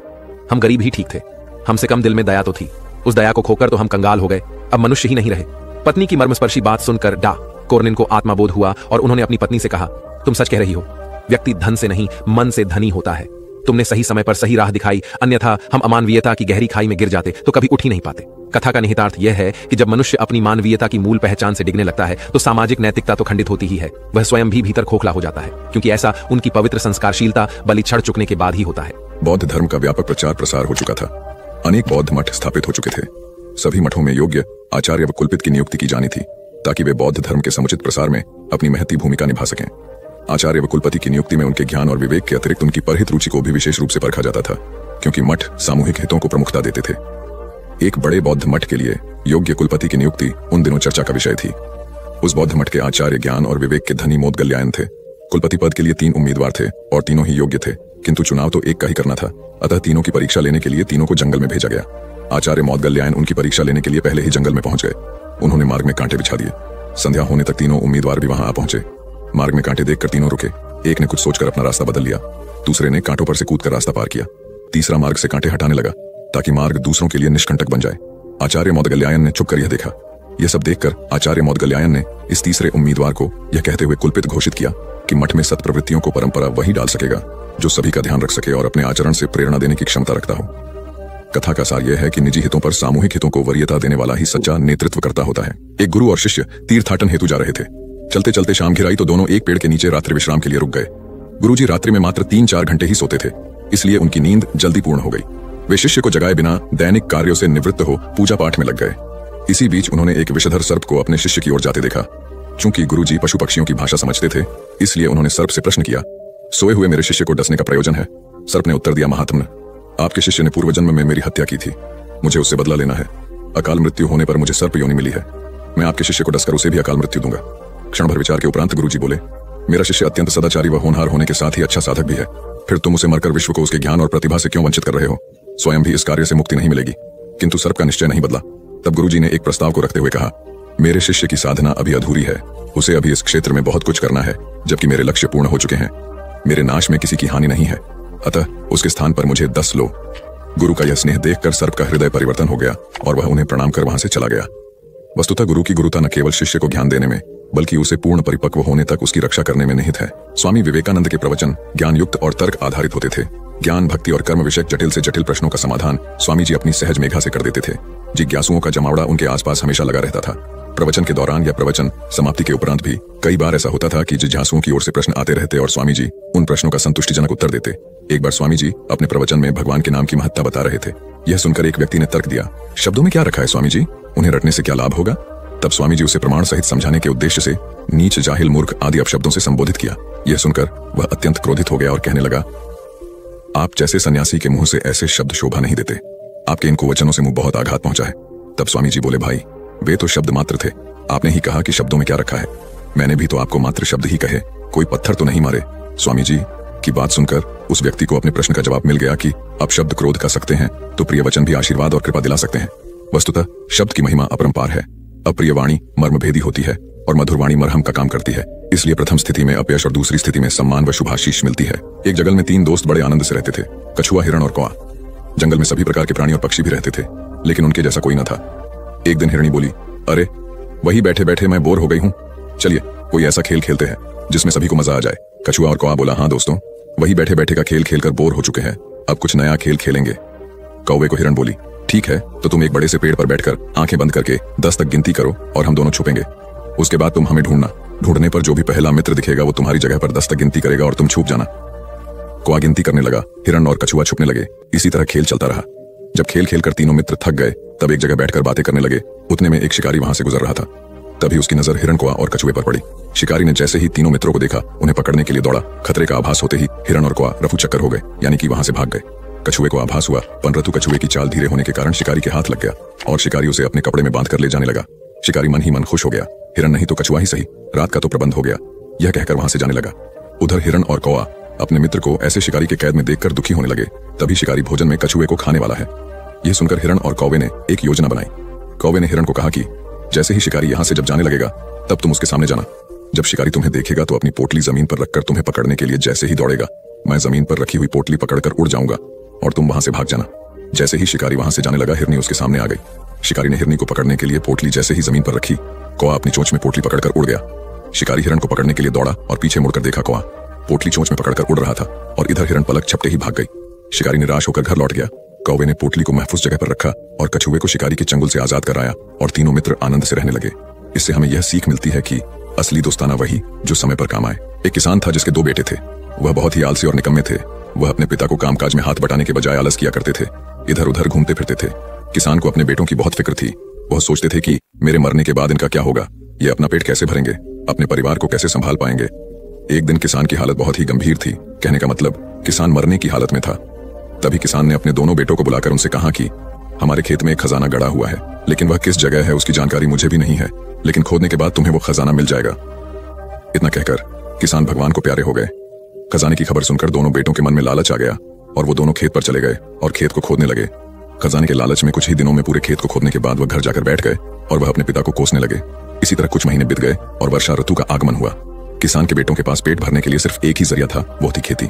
हम गरीब ही ठीक थे। हमसे कम दिल में दया तो थी। उस दया को खोकर तो हम कंगाल हो गए। अब मनुष्य ही नहीं रहे। पत्नी की मर्मस्पर्शी बात सुनकर डा कोर्निन को आत्माबोध हुआ और उन्होंने अपनी पत्नी से कहा, तुम सच कह रही हो। व्यक्ति धन से नहीं, मन से धनी होता है। तुमने सही समय पर सही राह दिखाई। अन्यथा हम अमानवीयता की गहरी खाई में गिर जाते तो कभी उठ ही नहीं पाते। कथा का निहितार्थ यह है कि जब मनुष्य अपनी मानवीयता की मूल पहचान से डिगने लगता है तो सामाजिक नैतिकता तो खंडित होती ही है। वह स्वयं भी भीतर खोखला हो जाता है, क्योंकि ऐसा उनकी पवित्र संस्कारशीलता बलि छड़ चुकने के बाद ही होता है। बौद्ध धर्म का व्यापक प्रचार प्रसार हो चुका था। अनेक बौद्ध मठ स्थापित हो चुके थे। सभी मठों में योग्य, आचार्य व कुलपित की नियुक्ति की जानी थी, ताकि वे बौद्ध धर्म के समुचित प्रसार में अपनी महती भूमिका निभा सकें। आचार्य व कुलपति की नियुक्ति में उनके ज्ञान और विवेक के अतिरिक्त उनकी परहित रुचि को भी विशेष रूप से परखा जाता था, क्योंकि मठ सामूहिक हितों को प्रमुखता देते थे। एक बड़े बौद्ध मठ के लिए योग्य कुलपति की नियुक्ति उन दिनों चर्चा का विषय थी। उस बौद्ध मठ के आचार्य ज्ञान और विवेक के धनी मोद गल्यायन थे। कुलपति पद के लिए तीन उम्मीदवार थे और तीनों ही योग्य थे, किंतु चुनाव तो एक का ही करना था, अतः तीनों की परीक्षा लेने के लिए तीनों को जंगल में भेजा गया। आचार्य मौत गल्यायन उनकी परीक्षा लेने के लिए पहले ही जंगल में पहुँच गए। उन्होंने मार्ग में कांटे बिछा दिए। संध्या होने तक तीनों उम्मीदवार भी वहाँ आ पहुँचे। मार्ग में कांटे देखकर तीनों रुके। एक ने कुछ सोचकर अपना रास्ता बदल लिया। दूसरे ने कांटों पर से कूद कर रास्ता पार किया। तीसरा मार्ग से कांटे हटाने लगा, ताकि मार्ग दूसरों के लिए निष्कंटक बन जाए। आचार्य मौदगल्यायन ने चुप कर यह देखा। यह सब देखकर आचार्य मौदगल्यायन ने इस तीसरे उम्मीदवार को यह कहते हुए कुलपित घोषित किया कि मठ में सत प्रवृत्तियों को परंपरा वही डाल सकेगा, जो सभी का ध्यान रख सके और अपने आचरण से प्रेरणा देने की क्षमता रखता हो। कथा का सार यह है कि निजी हितों पर सामूहिक हितों को वरीयता देने वाला ही सच्चा नेतृत्व करता होता है। एक गुरु और शिष्य तीर्थाटन हेतु जा रहे थे। चलते चलते शाम घिराई तो दोनों एक पेड़ के नीचे रात्रि विश्राम के लिए रुक गए। गुरुजी रात्रि में मात्र तीन चार घंटे ही सोते थे, इसलिए उनकी नींद जल्दी पूर्ण हो गई। वे शिष्य को जगाए बिना दैनिक कार्यों से निवृत्त हो पूजा पाठ में लग गए। इसी बीच उन्होंने एक विषधर सर्प को अपने शिष्य की ओर जाते देखा। चूँकि गुरुजी पशु पक्षियों की भाषा समझते थे, इसलिए उन्होंने सर्प से प्रश्न किया, सोए हुए मेरे शिष्य को डसने का प्रयोजन है? सर्प ने उत्तर दिया महात्मा आपके शिष्य ने पूर्व जन्म में मेरी हत्या की थी। मुझे उससे बदला लेना है। अकाल मृत्यु होने पर मुझे सर्प योनि मिली है। मैं आपके शिष्य को डसकर उसे भी अकाल मृत्यु दूँगा। क्षण भर विचार के उपरांत गुरुजी बोले, मेरा शिष्य अत्यंत सदाचारी व होनहार होने के साथ ही अच्छा साधक भी है। फिर तुम उसे मरकर विश्व को उसके ज्ञान और प्रतिभा से क्यों वंचित कर रहे हो? स्वयं भी इस कार्य से मुक्ति नहीं मिलेगी। किंतु सर्प का निश्चय नहीं बदला। तब गुरुजी ने एक प्रस्ताव को रखते हुए कहा, मेरे शिष्य की साधना अभी अधूरी है। उसे अभी इस क्षेत्र में बहुत कुछ करना है, जबकि मेरे लक्ष्य पूर्ण हो चुके हैं। मेरे नाश में किसी की हानि नहीं है। अतः उसके स्थान पर मुझे दस लो। गुरु का यह स्नेह देखकर सर्प का हृदय परिवर्तन हो गया और वह उन्हें प्रणाम कर वहाँ से चला गया। वस्तुतः गुरु की गुरुता न केवल शिष्य को ज्ञान देने में बल्कि उसे पूर्ण परिपक्व होने तक उसकी रक्षा करने में निहित है। स्वामी विवेकानंद के प्रवचन ज्ञान युक्त और तर्क आधारित होते थे। ज्ञान, भक्ति और कर्म विषय जटिल से जटिल प्रश्नों का समाधान स्वामी जी अपनी सहज मेघा से कर देते थे। जिज्ञासुओं का जमावड़ा उनके आसपास हमेशा लगा रहता था। प्रवचन के दौरान या प्रवचन समाप्ति के उपरांत भी कई बार ऐसा होता था कि जिज्ञासुओं की ओर से प्रश्न आते रहते और स्वामी जी उन प्रश्नों का संतुष्टिजनक उत्तर देते। एक बार स्वामी जी अपने प्रवचन में भगवान के नाम की महत्ता बता रहे थे। यह सुनकर एक व्यक्ति ने तर्क दिया, शब्दों में क्या रखा है स्वामी जी? उन्हें रटने से क्या लाभ होगा? तब स्वामी जी उसे प्रमाण सहित समझाने के उद्देश्य से नीच जाहिल मूर्ख आदि अपशब्दों से संबोधित किया। यह सुनकर वह अत्यंत क्रोधित हो गया और कहने लगा, आप जैसे सन्यासी के मुँह से ऐसे शब्द शोभा नहीं देते। आपके इनको वचनों से मुँह बहुत आघात पहुँचा है। तब स्वामी जी बोले, भाई, वे तो शब्द मात्र थे। आपने ही कहा कि शब्दों में क्या रखा है। मैंने भी तो आपको मात्र शब्द ही कहे। कोई पत्थर तो नहीं मारे। स्वामी जी की बात सुनकर उस व्यक्ति को अपने प्रश्न का जवाब मिल गया कि अब शब्द क्रोध कर सकते हैं तो प्रिय वचन भी आशीर्वाद और कृपा दिला सकते हैं। वस्तुतः शब्द की महिमा अपरंपार है। अप्रिय वाणी मर्मभेदी होती है और मधुर वाणी मरहम का काम करती है। इसलिए प्रथम स्थिति में अपयश और दूसरी स्थिति में सम्मान व शुभाशीष मिलती है। एक जंगल में तीन दोस्त बड़े आनंद से रहते थे। कछुआ, हिरण और कौआ। जंगल में सभी प्रकार के प्राणी और पक्षी भी रहते थे, लेकिन उनके जैसा कोई न था। एक दिन हिरणी बोली, अरे, वही बैठे बैठे मैं बोर हो गई हूँ। चलिए, कोई ऐसा खेल खेलते हैं, जिसमें सभी को मज़ा आ जाए। कछुआ और कौआ बोला हाँ दोस्तों, वही बैठे बैठे का खेल खेलकर बोर हो चुके हैं। अब कुछ नया खेल खेलेंगे। कौवे को हिरण बोली ठीक है तो तुम एक बड़े से पेड़ पर बैठकर आँखें बंद करके दस तक गिनती करो और हम दोनों छुपेंगे। उसके बाद तुम हमें ढूंढना। ढूँढने पर जो भी पहला मित्र दिखेगा, वो तुम्हारी जगह पर दस तक गिनती करेगा और तुम छुप जाना। कौआ गिनती करने लगा हिरण और कछुआ छुपने लगे। इसी तरह खेल चलता रहा। जब खेल खेलकर तीनों मित्र थक गए, तब एक जगह बैठकर बातें करने लगे। उतने में एक शिकारी वहाँ से गुजर रहा था। तभी उसकी नज़र हिरण कोआ और कछुए पर पड़ी। शिकारी ने जैसे ही तीनों मित्रों को देखा, उन्हें पकड़ने के लिए दौड़ा। खतरे का आभास होते ही हिरण और कोआ रफू चक्कर हो गए, यानी कि वहाँ से भाग गए। कछुए को आभास हुआ। पनरतु कछुए की चाल धीरे होने के कारण शिकारी के हाथ लग गया और शिकारी उसे अपने कपड़े में बाँध कर ले जाने लगा। शिकारी मन ही मन खुश हो गया। हिरण नहीं तो कछुआ ही सही। रात का तो प्रबंध हो गया। यह कहकर वहाँ से जाने लगा। उधर हिरण और कौआ अपने मित्र को ऐसे शिकारी के कैद में देखकर दुखी होने लगे। तभी शिकारी भोजन में कछुए को खाने वाला है। यह सुनकर हिरण और कौवे ने एक योजना बनाई। कौवे ने हिरण को कहा कि, जैसे ही शिकारी यहाँ से जब जाने लगेगा, तब तुम उसके सामने जाना। जब शिकारी तुम्हें देखेगा तो अपनी पोटली ज़मीन पर रखकर तुम्हें पकड़ने के लिए जैसे ही दौड़ेगा। मैं ज़मीन पर रखी हुई पोटली पकड़कर उड़ जाऊँगा। और तुम वहाँ से भाग जाना। जैसे ही शिकारी वहाँ से जाने लगा, हिरनी उसके सामने आ गई। शिकारी ने हिरनी को पकड़ने के लिए पोटली जैसे ही ज़मीन पर रखी, कौआ अपनी चोंच में पोटली पकड़कर उड़ गया। शिकारी हिरण को पकड़ने के लिए दौड़ा और पीछे मुड़कर देखा कौआ। पोटली चोंच में पकड़कर उड़ रहा था और इधर हिरण पलक छपटे ही भाग गई। शिकारी निराश होकर घर लौट गया। कौवे ने पोटली को महफूज जगह पर रखा और कछुए को शिकारी के चंगुल से आज़ाद कराया और तीनों मित्र आनंद से रहने लगे। इससे हमें यह सीख मिलती है कि असली दोस्ताना वही जो समय पर काम आए। एक किसान था जिसके दो बेटे थे। वह बहुत ही आलसी और निकम्मे थे। वह अपने पिता को कामकाज में हाथ बटाने के बजाय आलस किया करते थे। इधर उधर घूमते फिरते थे। किसान को अपने बेटों की बहुत फ़िक्र थी। वह सोचते थे कि मेरे मरने के बाद इनका क्या होगा? ये अपना पेट कैसे भरेंगे? अपने परिवार को कैसे संभाल पाएँगे? एक दिन किसान की हालत बहुत ही गंभीर थी। कहने का मतलब किसान मरने की हालत में था। तभी किसान ने अपने दोनों बेटों को बुलाकर उनसे कहा कि, हमारे खेत में एक खजाना गड़ा हुआ है, लेकिन वह किस जगह है उसकी जानकारी मुझे भी नहीं है। लेकिन खोदने के बाद तुम्हें वो खजाना मिल जाएगा। इतना कहकर किसान भगवान को प्यारे हो गए। खजाने की खबर सुनकर दोनों बेटों के मन में लालच आ गया और वो दोनों खेत पर चले गए और खेत को खोदने लगे। खजाने के लालच में कुछ ही दिनों में पूरे खेत को खोदने के बाद वह घर जाकर बैठ गए और वह अपने पिता को कोसने लगे। इसी तरह कुछ महीने बीत गए और वर्षा ऋतु का आगमन हुआ। किसान के बेटों के पास पेट भरने के लिए सिर्फ़ एक ही ज़रिया था, वो थी खेती।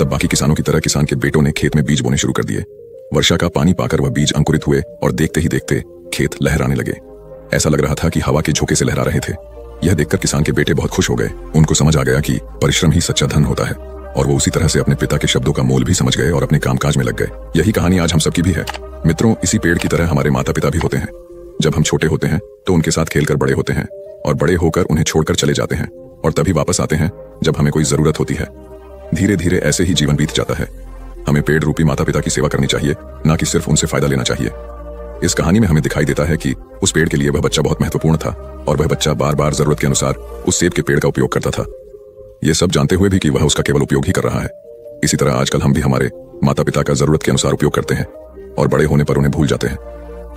तब बाकी किसानों की तरह किसान के बेटों ने खेत में बीज बोने शुरू कर दिए। वर्षा का पानी पाकर वह बीज अंकुरित हुए और देखते ही देखते खेत लहराने लगे। ऐसा लग रहा था कि हवा के झोंके से लहरा रहे थे। यह देखकर किसान के बेटे बहुत खुश हो गए। उनको समझ आ गया कि परिश्रम ही सच्चा धन होता है। और वो उसी तरह से अपने पिता के शब्दों का मोल भी समझ गए और अपने कामकाज में लग गए। यही कहानी आज हम सबकी भी है। मित्रों, इसी पेड़ की तरह हमारे माता पिता भी होते हैं। जब हम छोटे होते हैं तो उनके साथ खेलकर बड़े होते हैं और बड़े होकर उन्हें छोड़कर चले जाते हैं और तभी वापस आते हैं जब हमें कोई ज़रूरत होती है। धीरे धीरे ऐसे ही जीवन बीत जाता है। हमें पेड़ रूपी माता पिता की सेवा करनी चाहिए, ना कि सिर्फ़ उनसे फ़ायदा लेना चाहिए। इस कहानी में हमें दिखाई देता है कि उस पेड़ के लिए वह बच्चा बहुत महत्वपूर्ण था और वह बच्चा बार बार ज़रूरत के अनुसार उस सेब के पेड़ का उपयोग करता था। यह सब जानते हुए भी कि वह उसका केवल उपयोग ही कर रहा है। इसी तरह आजकल हम भी हमारे माता पिता का ज़रूरत के अनुसार उपयोग करते हैं और बड़े होने पर उन्हें भूल जाते हैं।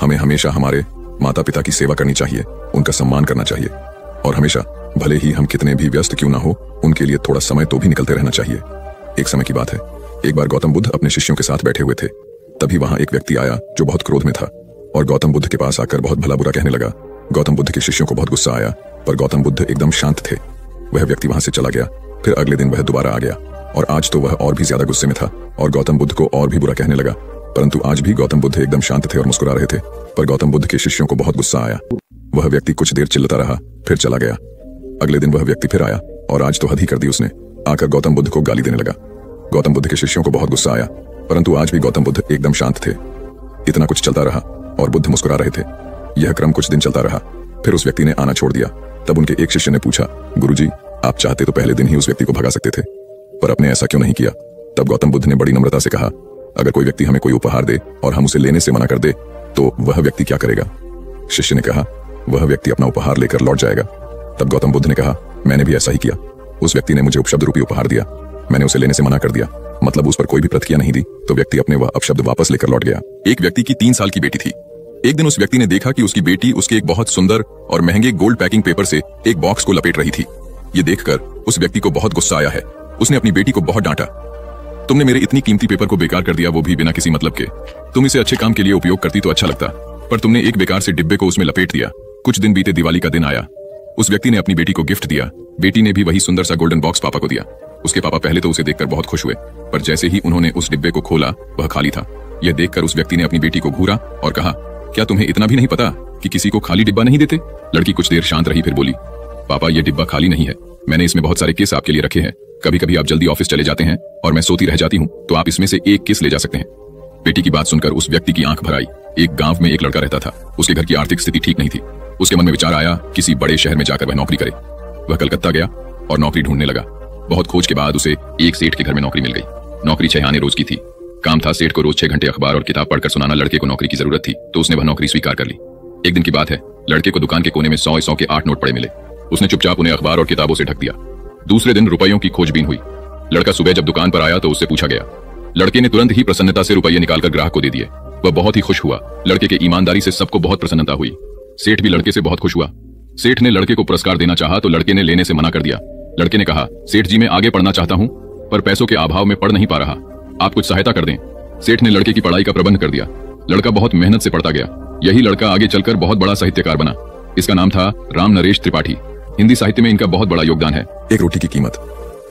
हमें हमेशा हमारे माता पिता की सेवा करनी चाहिए, उनका सम्मान करना चाहिए और हमेशा भले ही हम कितने भी व्यस्त क्यों ना हो, उनके लिए थोड़ा समय तो भी निकलते रहना चाहिए। एक समय की बात है। एक बार गौतम बुद्ध अपने शिष्यों के साथ बैठे हुए थे। तभी वहाँ एक व्यक्ति आया जो बहुत क्रोध में था। और गौतम बुद्ध के पास आकर बहुत भला बुरा कहने लगा। गौतम बुद्ध के शिष्यों को बहुत गुस्सा आया, पर गौतम बुद्ध एकदम शांत थे। वह व्यक्ति वहाँ से चला गया, फिर अगले दिन वह दोबारा आ गया, और आज तो वह और भी ज़्यादा गुस्से में था, और गौतम बुद्ध को और भी बुरा कहने लगा। परंतु आज भी गौतम बुद्ध एकदम शांत थे और मुस्कुरा रहे थे, पर गौतम बुद्ध के शिष्यों को बहुत गुस्सा आया। वह व्यक्ति कुछ देर चिल्लाता रहा, फिर चला गया। अगले दिन वह व्यक्ति फिर आया, और आज तो हद ही कर दी उसने। आकर गौतम बुद्ध को गाली देने लगा। गौतम बुद्ध के शिष्यों को बहुत गुस्सा आया, परंतु आज भी गौतम बुद्ध एकदम शांत थे। इतना कुछ चलता रहा। और बुद्ध मुस्कुरा रहे थे। यह क्रम कुछ दिन चलता रहा। फिर उस व्यक्ति ने आना छोड़ दिया। तब उनके एक शिष्य ने पूछा, गुरुजी, आप चाहते तो पहले दिन ही उस व्यक्ति को भगा सकते थे, पर आपने ऐसा क्यों नहीं किया? तब गौतम बुद्ध ने बड़ी नम्रता से कहा, अगर कोई व्यक्ति हमें कोई उपहार दे और हम उसे लेने से मना कर दे तो वह व्यक्ति क्या करेगा? शिष्य ने कहा, वह व्यक्ति अपना उपहार लेकर लौट जाएगा। तब गौतम बुद्ध ने कहा, मैंने भी ऐसा ही किया। उस व्यक्ति ने मुझे उपशब्द रूपी उपहार दिया। मैंने उसे लेने से मना कर दिया। मतलब उस पर कोई भी प्रतिक्रिया नहीं दी। तो व्यक्ति अपने वह अपशब्द वापस लेकर लौट गया। एक व्यक्ति की तीन साल की बेटी थी। एक दिन उस व्यक्ति ने देखा कि उसकी बेटी उसके एक बहुत सुंदर और महँगे गोल्ड पैकिंग पेपर से एक बॉक्स को लपेट रही थी। ये देखकर उस व्यक्ति को बहुत गुस्सा आया है। उसने अपनी बेटी को बहुत डांटा। तुमने मेरे इतनी कीमती पेपर को बेकार कर दिया, वो भी बिना किसी मतलब के। तुम इसे अच्छे काम के लिए उपयोग करती तो अच्छा लगता। पर तुमने एक बेकार से डिब्बे को उसमें लपेट दिया। कुछ दिन बीते दिवाली का दिन आया। उस व्यक्ति ने अपनी बेटी को गिफ्ट दिया। बेटी ने भी वही सुंदर सा गोल्डन बॉक्स पापा को दिया। उसके पापा पहले तो उसे देखकर बहुत खुश हुए, पर जैसे ही उन्होंने उस डिब्बे को खोला, वह खाली था। यह देखकर उस व्यक्ति ने अपनी बेटी को घूरा और कहा, क्या तुम्हें इतना भी नहीं पता कि किसी को खाली डिब्बा नहीं देते? लड़की कुछ देर शांत रही, फिर बोली, पापा यह डिब्बा खाली नहीं है। मैंने इसमें बहुत सारे किस आपके लिए रखे हैं। कभी कभी आप जल्दी ऑफ़िस चले जाते हैं और मैं सोती रह जाती हूँ तो आप इसमें से एक किस ले जा सकते हैं। बेटी की बात सुनकर उस व्यक्ति की आँख भर आई एक गाँव में एक लड़का रहता था। उसके घर की आर्थिक स्थिति ठीक नहीं थी। उसके मन में विचार आया, किसी बड़े शहर में जाकर वह नौकरी करे। वह कलकत्ता गया और नौकरी ढूँढने लगा। बहुत खोज के बाद उसे एक सेठ के घर में नौकरी मिल गई। नौकरी छह आने रोज की थी। काम था सेठ को रोज छह घंटे अखबार और किताब पढ़कर सुनाना। लड़के को नौकरी की ज़रूरत थी तो उसने वह नौकरी स्वीकार कर ली। एक दिन की बात है, लड़के को दुकान के कोने में सौ सौ के आठ नोट पड़े मिले। उसने चुपचाप उन्हें अखबार और किताबों से ढक दिया। दूसरे दिन रुपयों की खोजबीन हुई। लड़का सुबह जब दुकान पर आया तो उससे पूछा गया। लड़के ने तुरंत ही प्रसन्नता से रुपये निकालकर ग्राहक को दे दिए। वह बहुत ही खुश हुआ। लड़के के ईमानदारी से सबको बहुत प्रसन्नता हुई। सेठ भी लड़के से बहुत खुश हुआ। सेठ ने लड़के को पुरस्कार देना चाहा तो लड़के ने लेने से मना कर दिया। लड़के ने कहा, सेठ जी, मैं आगे पढ़ना चाहता हूँ, पर पैसों के अभाव में पढ़ नहीं पा रहा। आप कुछ सहायता कर दें। सेठ ने लड़के की पढ़ाई का प्रबंध कर दिया। लड़का बहुत मेहनत से पढ़ता गया। यही लड़का आगे चलकर बहुत बड़ा साहित्यकार बना। इसका नाम था राम नरेश त्रिपाठी। हिंदी साहित्य में इनका बहुत बड़ा योगदान है। एक रोटी की कीमत।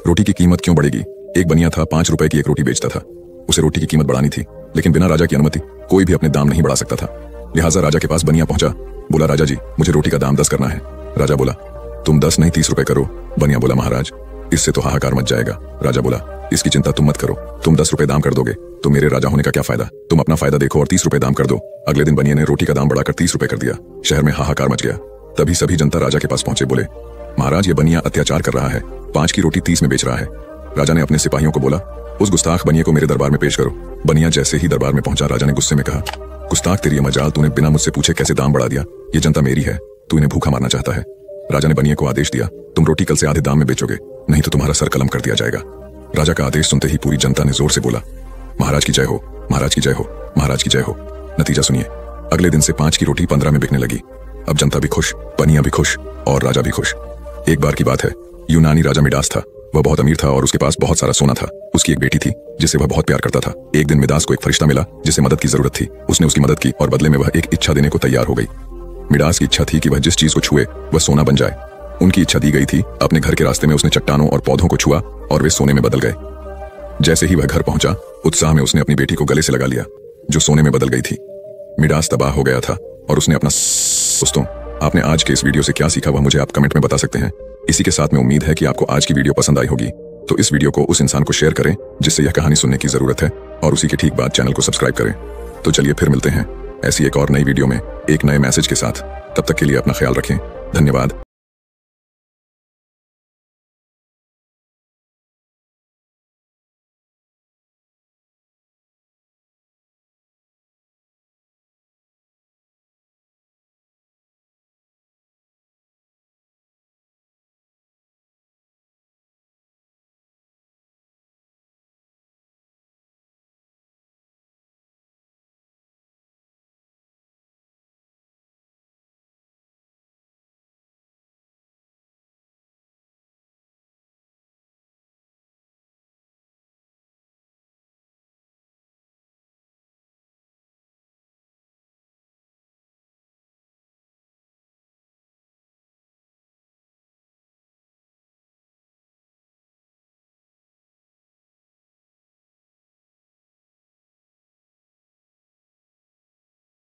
रोटी की कीमत क्यों बढ़ेगी? एक बनिया था, पाँच रुपए की एक रोटी बेचता था। उसे रोटी की कीमत बढ़ानी थी, लेकिन बिना राजा की अनुमति, कोई भी अपने दाम नहीं बढ़ा सकता था। लिहाजा राजा के पास बनिया पहुँचा। बोला, राजा जी, मुझे रोटी का दाम दस करना है। राजा बोला तुम दस नहीं, तीस रुपए करो। बनिया बोला, महाराज, इससे तो हाहाकार मच जाएगा। राजा बोला, इसकी चिंता तुम मत करो। तुम दस रुपए दाम कर दोगे तो मेरे राजा होने का क्या फ़ायदा? तुम अपना फ़ायदा देखो और तीस रुपए दाम कर दो। अगले दिन बनिया ने रोटी का दाम बढ़ाकर तीस रुपए कर दिया। शहर में हाहाकार मच गया। तभी सभी जनता राजा के पास पहुँचे, बोले, महाराज, ये बनिया अत्याचार कर रहा है। पाँच की रोटी तीस में बेच रहा है। राजा ने अपने सिपाहियों को बोला, उस गुस्ताख बनिया को मेरे दरबार में पेश करो। बनिया जैसे ही दरबार में पहुँचा, राजा ने गुस्से में कहा, गुस्ताख तेरी मजाल तूने बिना मुझसे पूछे कैसे दाम बढ़ा दिया? ये जनता मेरी है। तू इन्हें भूखा मारना चाहता है। राजा ने बनिया को आदेश दिया। तुम रोटी कल से आधे दाम में बेचोगे, नहीं तो तुम्हारा सर कलम कर दिया जाएगा। राजा का आदेश सुनते ही पूरी जनता ने ज़ोर से बोला, महाराज की जय हो, महाराज की जय हो, महाराज की जय हो। नतीजा सुनिए, अगले दिन से पाँच की रोटी पंद्रह में बिकने लगी। अब जनता भी खुश, बनिया भी खुश और राजा भी खुश। एक बार की बात है, यूनानी राजा मिडास था। वह बहुत अमीर था और उसके पास बहुत सारा सोना था। उसकी एक बेटी थी, जिसे वह बहुत प्यार करता था। एक दिन मिडास को एक फरिश्ता मिला, जिसे मदद की ज़रूरत थी। उसने उसकी मदद की और बदले में वह एक इच्छा देने को तैयार हो गई। मिडास की इच्छा थी कि वह जिस चीज़ को छुए, वह सोना बन जाए। उनकी इच्छा दी गई थी, अपने घर के रास्ते में उसने चट्टानों और पौधों को छुआ और वे सोने में बदल गए। जैसे ही वह घर पहुँचा, उत्साह में उसने अपनी बेटी को गले से लगा लिया, जो सोने में बदल गई थी। मिडास तबाह हो गया था और उसने अपना दोस्तों, आपने आज के इस वीडियो से क्या सीखा वह मुझे आप कमेंट में बता सकते हैं। इसी के साथ में उम्मीद है कि आपको आज की वीडियो पसंद आई होगी। तो इस वीडियो को उस इंसान को शेयर करें, जिससे यह कहानी सुनने की ज़रूरत है, और उसी के ठीक बाद चैनल को सब्सक्राइब करें। तो चलिए फिर मिलते हैं। ऐसी एक और नई वीडियो में, एक नए मैसेज के साथ। तब तक के लिए अपना ख्याल रखें। धन्यवाद।